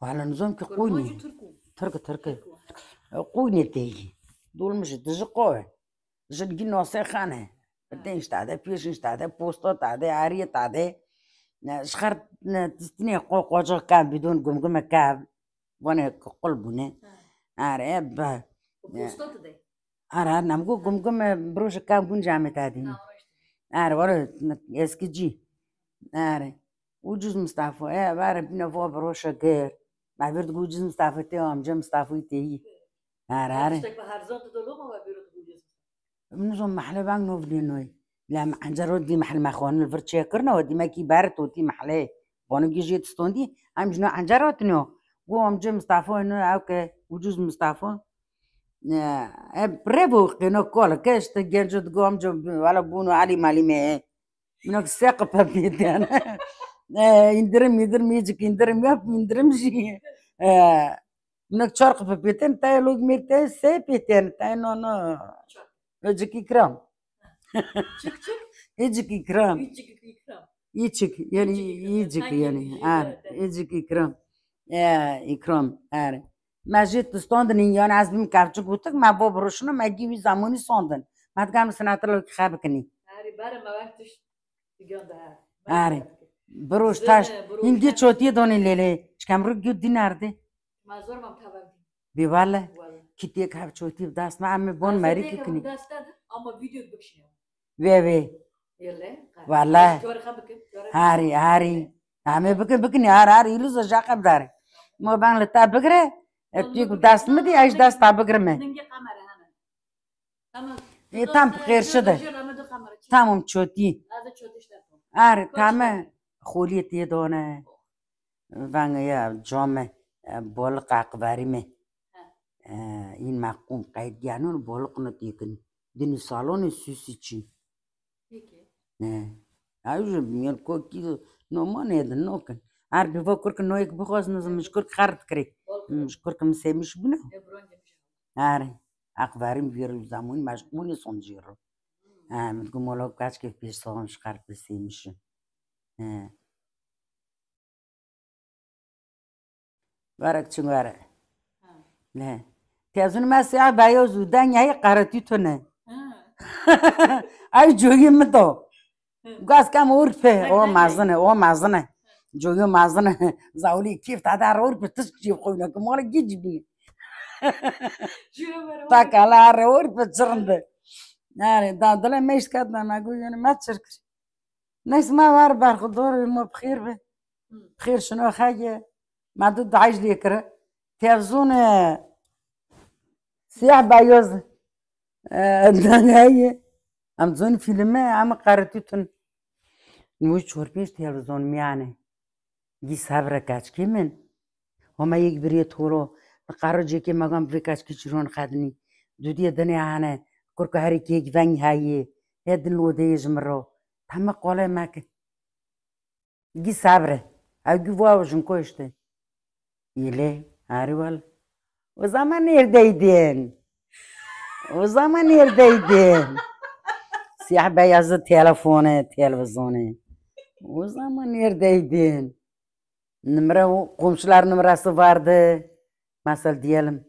وحالا نظام که قوینی. ترک ترک. قوینی تیگی دول مشه دژ قوه. جلگی ناسه خانه. بدینش تاده پیشش تاده پوستا تاده آریه تاده شخرت تستني قوق وجه كاب بدون قمقمة كاب وانا قلبنا عارف عرب أنا أنا مقول قم بروش كاب كون جامعة تادين عارف ولا يسكي جي. عارف وجوز مستافو إيه، يا بعرف بنا فو بروش كير ما بيرد وجوز مستافو تي تيوم جم مستافو مصطفى تيهي عارف عارف. من زوم محلبان نوفلينوي لا ما انجرو دي محل ما خوان الفرت شاكرنا ودي ما كي بارت ودي محلي إيه. بونو كي جيت ستوندي أم جنو انجرو تنو قوم جي مصطفى هنا أوكي. وجوز مصطفى. آه بريفو قينو كول كاش تجنجو تقوم جو ولا بونو علي مالي ما منك الساق بابيت أنا. آه، يندرم يدرم يجيك يندرم ياب يندرمش آه، منك شرق في بيتين تاي لوك ميتين سي بيتين تاي نو نو. يجيك كرام Çık çık. Küçük ikram. إكرام. يجيك هاي يعني يجيك آه إكرام. يجيك إكرام يا إكرام آره ما جيت ستوندن يعني عزبم كارتش قلتك ما باب روشنا ما جيبي زماني صندن ما تقام سنة لو خابكني Hari bara ma vaktиш digan da. آره بروش تاش تاش. چوتي دوني ليلي شكام رو جود دي نرده mam tamam. بيوالا Vallahi. كتير كاب چوتي بداس ما ماري değil, كني bu dastadı Ama video bakışıyor. وي وي Yelle. Vallahi. Gör kabıkın. هاري هاري عمي بكن بكن هار هار يلوز جاقب داري مو بان لتا بقرة تيك داس مدي ايش داس تا بقرة مه Nenge kamera hemen. Tamam. İyi, tam kırşı da. تمام. آره Kaç تامه tane? خولیت یه دونه ونگ یا جامه بول قاقباری می این مقوم قید گانون بول قنات یکن دنی سالون سوسی چی Ajo mirë ko kido, në mënë edhe nukën. Arbi vë kërkë në e këpë hosë, nëzë më shkërkë hartë krej. Më shkërkë më se më shbënë. Arë, akë varim virë lë zamunë, ma shkëmunë sonë gjirë. Më të këmë olokë kaç ke pjesë sonë shkartë për se më shë. Varak që ngare. Ne. Tezun mesela bayağı zudan yahi karatı tüne. Ay jogi mi to? گاز کم اور په او مزنه او مزنه. جوی مزنه. زاولی کیف تا در اور په تش جیب خوینا که مال گی جیب تا کالا ار اور په چرنده ناره دا دل میش کد نه نگو یعنی یون ما چرکر نیست ما وار بر خود دور ما بخیر به بخیر شنو خیه. ما دو دعیش لیکره تیزون سیاه بایوز دنگایی ام زون فیلمه ام قرطیتون. قرتيتون نوش چورپیش تلویزیون میانه. گی صبر کچ کی من. هما یک بری تورو قرار جه که مگم بری کچ کی چرون خدنی دودی دنی هانه کرکو هری که یک ونگ هایی. هدن لوده یجمرو تمه قوله مکه گی صبره او گی واو جن کوشته یله هری وال. o zaman neredeydin? O zaman neredeydin? Siyah beyazlı telefonu. u zaman nerda eding nimra u qo'mshilar nimrasi bordi masal diyelim.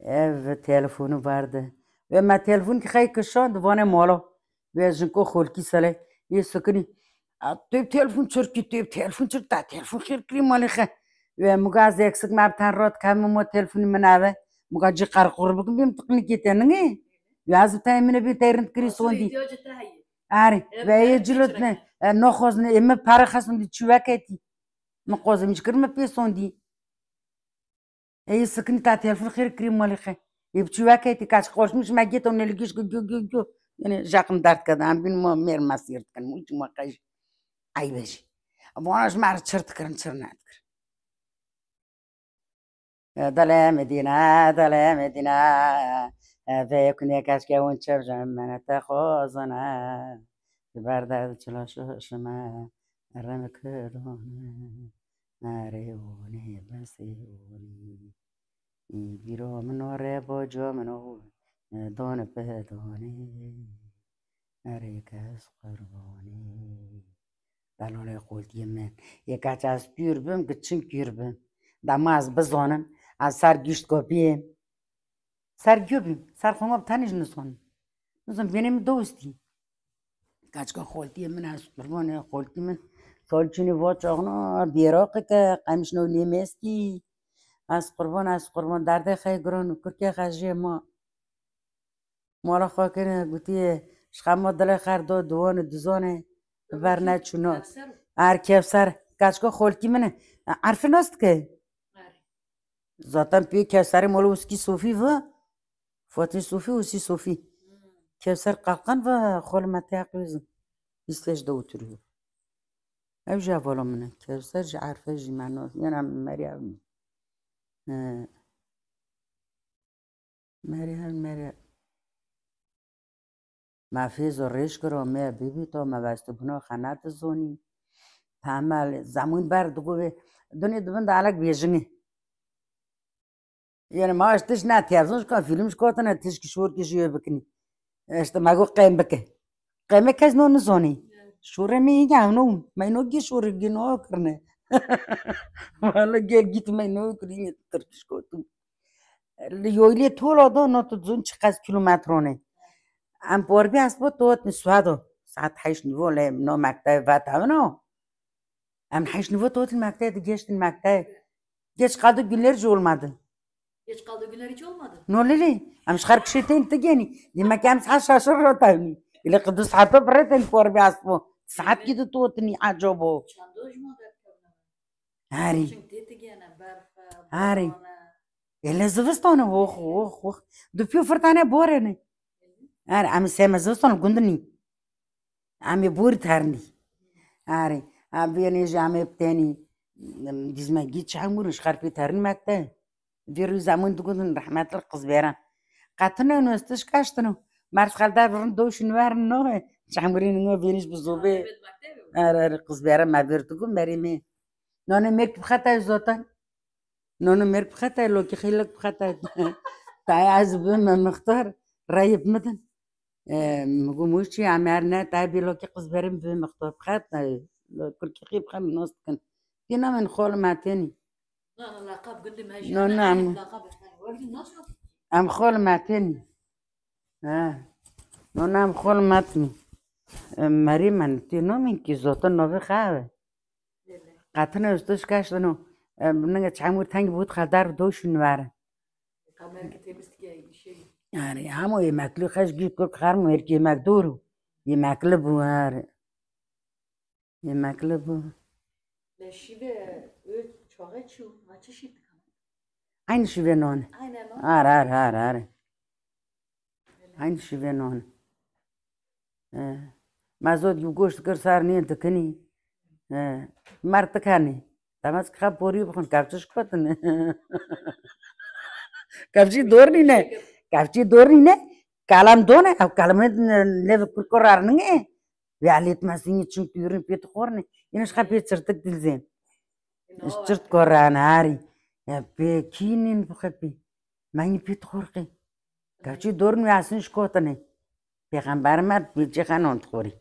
Ev telefoni bordi va ma telefon ki hay kishon divone malo. va jinko xolki sale yesukni tep telefon churki tep telefon churta telefon xirkri malixa va mugaz eksik mab tanrot kami mo telefon minavi mugaji qarqur bugun bim tiqni ketaningi yazib taymini bir tayrin kri sondi. ari va yejilutni نخواز نه امه پر خستندی چوه کتی؟ مقوازه میش کرمه پیسوندی ای سکنی تا تلفون خیر کریم مالی خی ای بچوه کتی؟ کاش خوش میش مگی تو نلگیش گو گو گو گو. یعنی جاقم درد کدن بین ما میر مسیرد کن مویچ ما قیش. ای بجی. واناش مر چرت کرن چر ند کرن. دل مدینا دل مدینا فکر کنی کاش که اون چه جمعه تا خوزنه دل مدينة دل مدينة فيكون كاشكا ونشف جمنا تخوزنا برد چلاشو شما رم کرونه نریونی بسیونی گیرو منو با جو منو دون پدونی نری کس قربانی. دلال قولتی من یکاچ از پیر بم که چین پیر بم؟ دما از بزانم از سر گیشت گابیم. سر گیوبیم سر خونم تنیش نسون نسون بینیم دوستی. کچکا خولتی من از قربان خولتی من سالچینی وا چاقنا بیراقه که قمش نو لیمستی از قربان از قربان درد خیلی گران کرکی خجی ما مالا خواه کنه گوتی شخما دل خر دو دوان دوزانه ورنه چونا Efsar. ار کفسر کچکا خولتی منه عرف نست که Ari. Zaten pek Kevser'i mola uski Sofi ve Fatih Sofi usi Sofi. Hmm. کسر قاقن و خال متعاقی بزن بیستش دو تریه. اوج جوالم نه کسر جعفر جمنو یه نم ماریا ماریا ماریا مافی زورش کردم می بیبی تو مباست بنا خنات زنی پامال زمان بر دوبه دنیا دوباره دالک بیشنه. یعنی ما اشتیش نه تیزش کن فیلمش کاتنه تیزش کشور کشیو بکنی. kishur kish yoy bikni. Ashta mago qaim bike. Qaim kaz no zoni. Shura mi ya no mai no gi shur gi no karne. Wala gel git mai no krini turkish ko tu. Yoyle tolo do no tu zun chiqas kilometrone. Am porbi asbo tot ni swado. ساعات حيش نيفو لا نو مكتب فات نو ام حيش نيفو tot المكتب geçtin المكتب geç kaldı günlerce olmadı. hech qoldigunlaricha olmadi nololi am chiqarib kushetang tugani demak ham sal shoshirotani или кыды сата претен корби аспо сат киди тотни ажобо ари ари эле зывыстаны ох ох ох дупю фыртане борены ари ами сема зывыстан гундни ами бур тарни ари абиени жаме птени дизмаги чамурыш харпи tarni. Макта قندني ام بور تارني هاري ام بيني جامي بتاني ديزما جيت شعمور شخربي تارن مكتا ديرو زمون تقولن رحمة القزبيرة قاتنا نوستش كاشتنو مارس خالدار برن دوش نوار نو شعمورين نو بينيش بزوبي Evet maktebi. ار القزبيرة ما بيرتقو مريمي نونو ميرك بخطا زوتان نونو ميرك بخطا لو كي خيلك بخطا تاي عزب دينا من خول ما. Gördün nasıl? ام خول ما تاني اه نو نام خول ماتني مريم انتي نو من كي زوتن نو بخاوه Dedi. قاتنا استش كاشتنو بنغا تعمر تاني بود خدار دوش şey. يعني عمو يماكلو خاش جيب كل خار ميرك يماكدورو يماكلو بوار يماكلو بو Le şive Че Eins weer non. Haar, haar, haar, haar. Eins weer non. Mas outro eu gosto de caçar nem de cani. Marta cani. Tá mais que rapori com captas que patne. Capti dor nem né? Capti dor nem né? Kalam do né? O kalam ne ne kurar nem é. Ve alit masinha çünkü yürüyüp yetiyor ne? Yine şapit sırtık dilzen. هاري يا بي كينين بخبي ما ني بيت خورقي كابتشي دورني اسنش كوتني پیغمبر ما بیچه خانون خوری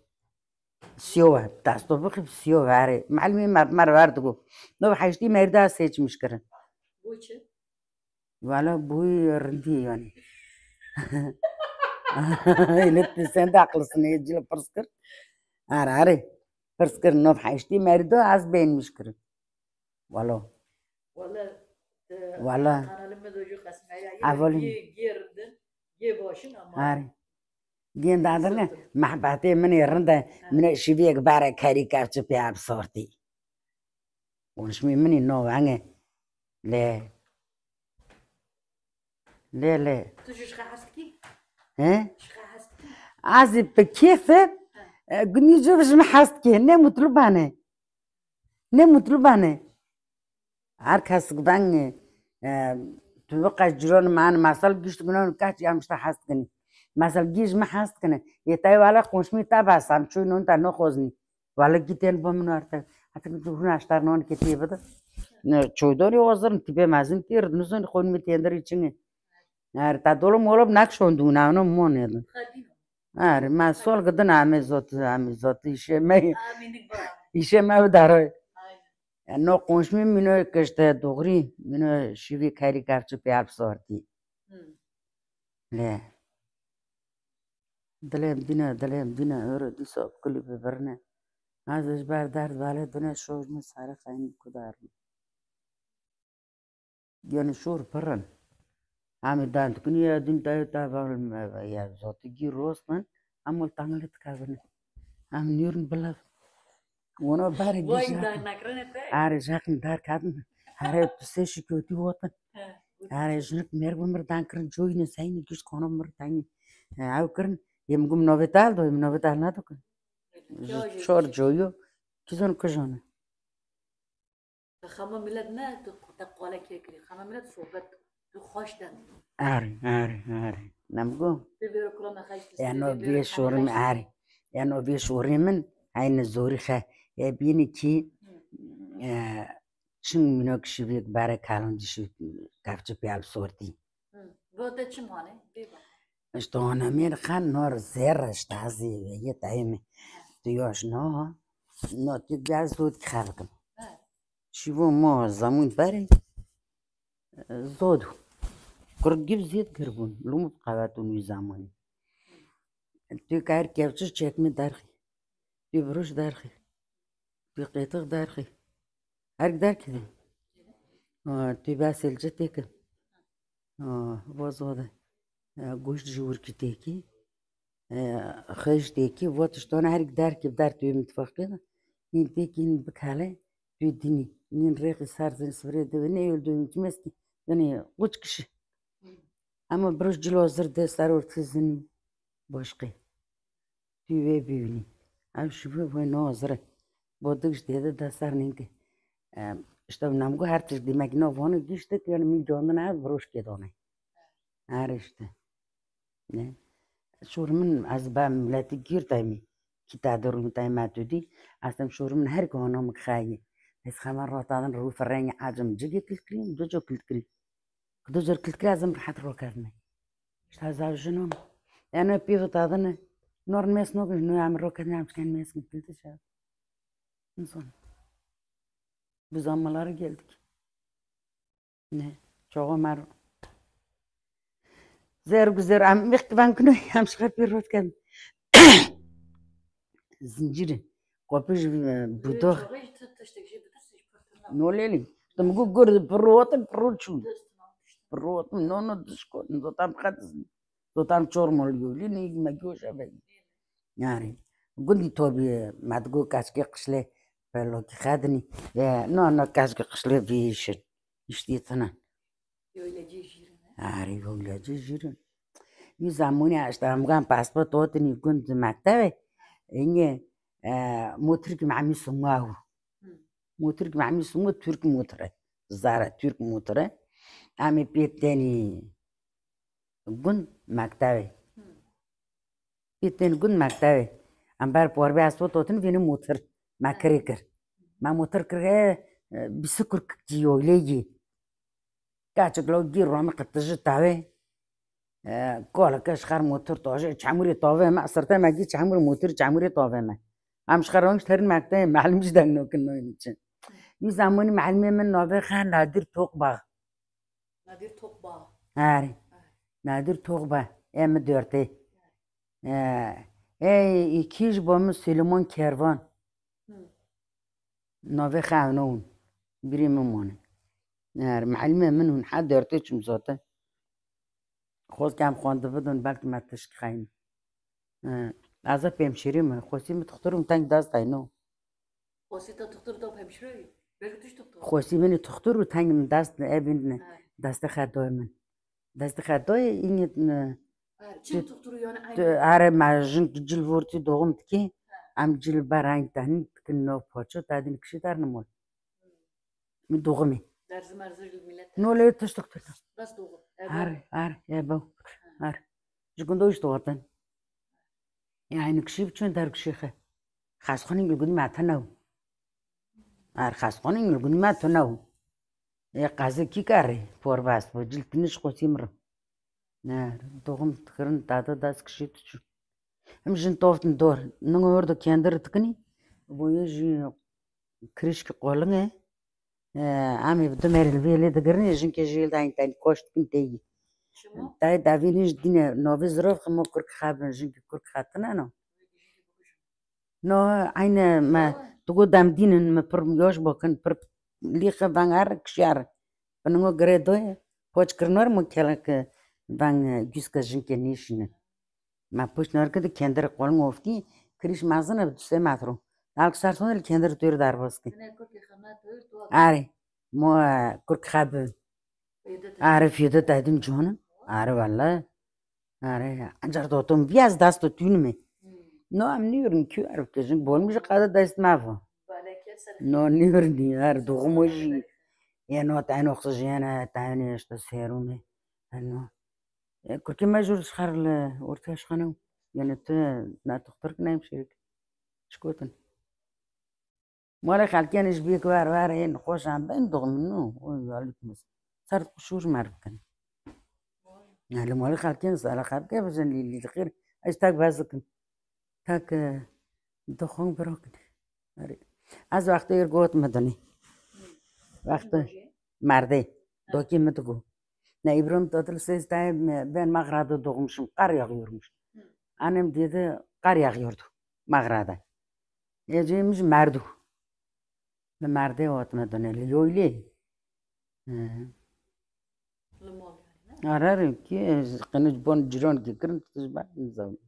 سیوه دستو بخی سیوه هره معلمی مر وردگو نو حشتی مرده سیچ مشکرن Bu için. والا بوی رندی یعنی ایلت sen de haklısın ecil pırskır are are pırskır no حشتی مرده az beğenmişkir valla Valla. Ya, Avalın. Ye girdin. Ye başın ama. are گین دادرنه محبته من رنده من شبیه باره کاری کفچ پیاب سورتی ونشمی منی نو عنه له Tu şu şıka hastı ki? ها ki? عازي بكيفه قني جوبش ما حاستكي نه مطلوبانه نه مطلوبانه هر کس بان توقع جرون معنا مثلا گشت گنون کاش یا مشتا حست کنی. مثلا گیج ما حست کنه یه تای والا قوشمی تا باسم چون نون تا نخوزنی. والا گیتن بامن ارتا حتی تو اشتر نون که تی بده. نه چوداری وزرن تیبه مازن تیر نزن خون می تیندری چنگه نه تا دولو مولب نکشون دونه اونو مونه Kadın. آره من سال گدن همه زات همه زات ایشه می. ایشه داره Aynen. نو قوشمی مینو کشته دوغری مینو شیوی کاری کفچه پی اب سارتی. له دلم بینه دلم بینه اره دیساب کلی ببرنه ازش بر درد ولی دونه شوش من ساره خیلی کدار یعنی شور پرن همه دانت کنی یا دین تای تا بار یا زاتگی روز من امول تانگلت کابنه هم نیرن بلا اونا ete. آره جاکن دار کادن آره پسه شکوتی وطن He. آره جنک مرگ بمر دان کرن جوی نه ساینی گیش کنم مر تانی او کرن یم گم نویتال دو یم نویتال ندو کن. چور جویو کیزون کجانه Xama millet ne? Ta qala kekli. Xama millet sohbet. تو خوش دن آره آره آره نمگو یعنی بی شورم آره یعنی بی شورمن این زوری خه بینی کی چون منو کشیدی برای کلان دیشی کفچه پیال سوردی بوده چی مانه ببر işte ona mir kan nor zerra stazi ye taime diyosh no no ti gaz zod khargam شیوه ما زمون بره زود کرگیب زیاد کربون لوم قواتون وی زمانی تو کار کفچش چکمی درخی تو بروش درخی تو قیتق درخی هر در کدی تو باسلجه تکن وزوده. گوشت جور کی تکی خش تکی واتش تون هر در کی در تو متفقه این تکی این بکاله تو دینی این رقی سرزن سفره دوینه یول دویم تمسکی یعنی قوچ کشی اما بروش جلو زرده سر ارتزنی باشقی توی ببینی ام شبه و بودش دیده دستر نیگه اشتاب نمگو هر چیز دی مگنا وانو گیشته که یعنی می جانده نه بروش که دانه هر اشته نه شورمن از با ملتی گیر تایمی کی رو تایم اتو دی اصلا شورمن هر که هنام خیلی خمار را رو فرنگ عجم جگه کل کریم دو جو کل کریم رو کردم اشتا از او جنام یعنی پیو نه. نور میس نوگش نوی امرو کردن امشکن میس نوگش نوگش insan. Biz ammalara geldik. Ne? Çok ömer. Zer güzel am ben günü yamşıka bir rotken. Zinciri. Kopij budur. Ne oleyim? Tam bu gördü pırrotum pırrotum. Pırrotum ne ne düşkün. Zotam katsın. Zotam çormol yuli ne gitmek yok şabey. Yani. Gundi tobi madgo kaçki kışle. Bello ki khadni. Ya no no kaçke qışle bişin. İşte tana. Öylece jirin. Ari öylece jirin. Bir zamani işte amgan pasport otni gund maktabe. İnye motor معمي سماه موتر معمي سمو ترك موتر زارة ترك موتر عمي بيت تاني جن مكتبي بيت تاني جن مكتبي ام بار بور بي اسو توتن فين موتر ma kiri kir ma motor kirga e, e, bisukur ji yoylegi kachiklo gi romi qitiji tawe kolaka shxar motor toji chamuri tovema asirta magi chamur motor chamuri tovema am shxarongish tarin makta malim jidan nokin noynichi yu zamoni malime min nobe kha nadir toqba nadir toqba hari nadir toqba emi dörte ey ikiz bomi Süleyman Kervan مونه آره معلمی من اون حد دورته چم زاته خود کم خوانده بدون بلکه متش خاین از پمشیریم خواستی تخترم تنگ دست اینو Osi da tuktur da hemşire. Belki düş tuktur. خواستی من تختر رو تنگ دست ابن دست خدای من. دست خدای این Hayır, çin tukturu yani aynı. اره ماجن جل amjil barang tan kinno pocho tadin kishi tarni mol mi dogo mi darzi marzi millat. No le tashtok tashtok bas dogo ar ar ya e, bo ar jugundo ish dogotan ya ayni kishi uchun dar kishi ha xasxoning ulguni matanav ar xasxoning ulguni matanav ya e, qazi kikari porvas bo jiltinish qosimir na dog'im tikirin dada das Imjin toftin dor. Nung orda kendir tkini. Boya jin krishki qolinge. Ami bdu meril veli dgirni jin ke jil da intani kosht kin tegi. Da da vinish dine novi zrov khamo kurk khabn jin ke kurk khatna no. No ayna ma tugo dam dinin ma pir yosh bokin pir liqa vangar kishar. Bunungo gredoy pochkirnor mo kelak vang gyuska ke nishinin. ma push norka de kender qol ngofti krish mazna dusse matru. Dal ksar sonel kender tur dar boski. Ari mo kurk khab ari fyuda dedim jonim ari valla ari anjar dotum vyaz dasto tunme no am nürn ki arif kejin bolmuş qada dast mavo no nürn ar dogmoji ya no tayn oxsajana tayn işte serume no Kurki mecbur şarl orta şanım. Yani tu na doktor knayım şerik. Şkotan. Mala xalkan iş bik var var en xoşam ben doğum no. O yalıkmız. Sart kuşur markan. Yani mala xalkan sala xabka bizan li khir. Ashtak bazıkın. Tak doxon bırakın. Az vaqti yer gotmadani. Vaqti marde. Doki mıtıgu. Ne İbrahim Tatlıses dayım ben mağarada doğmuşum. Kar yağıyormuş. Annem dedi kar yağıyordu mağarada. Eceğimiz merdu. Merde otma döneli yoyli. Ararım ki kınıç bon ciron ki kırın tutuş bakın zavun.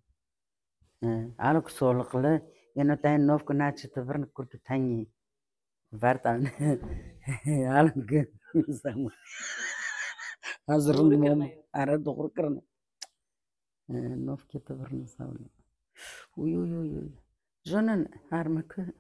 Alık soğluklu yana tayin nofku naçı tıvırın kurdu tanyi. Vartan. Alık zaman. азырынмом ара догур кирне новке тобырны савлы ой ой ой жонон армыкы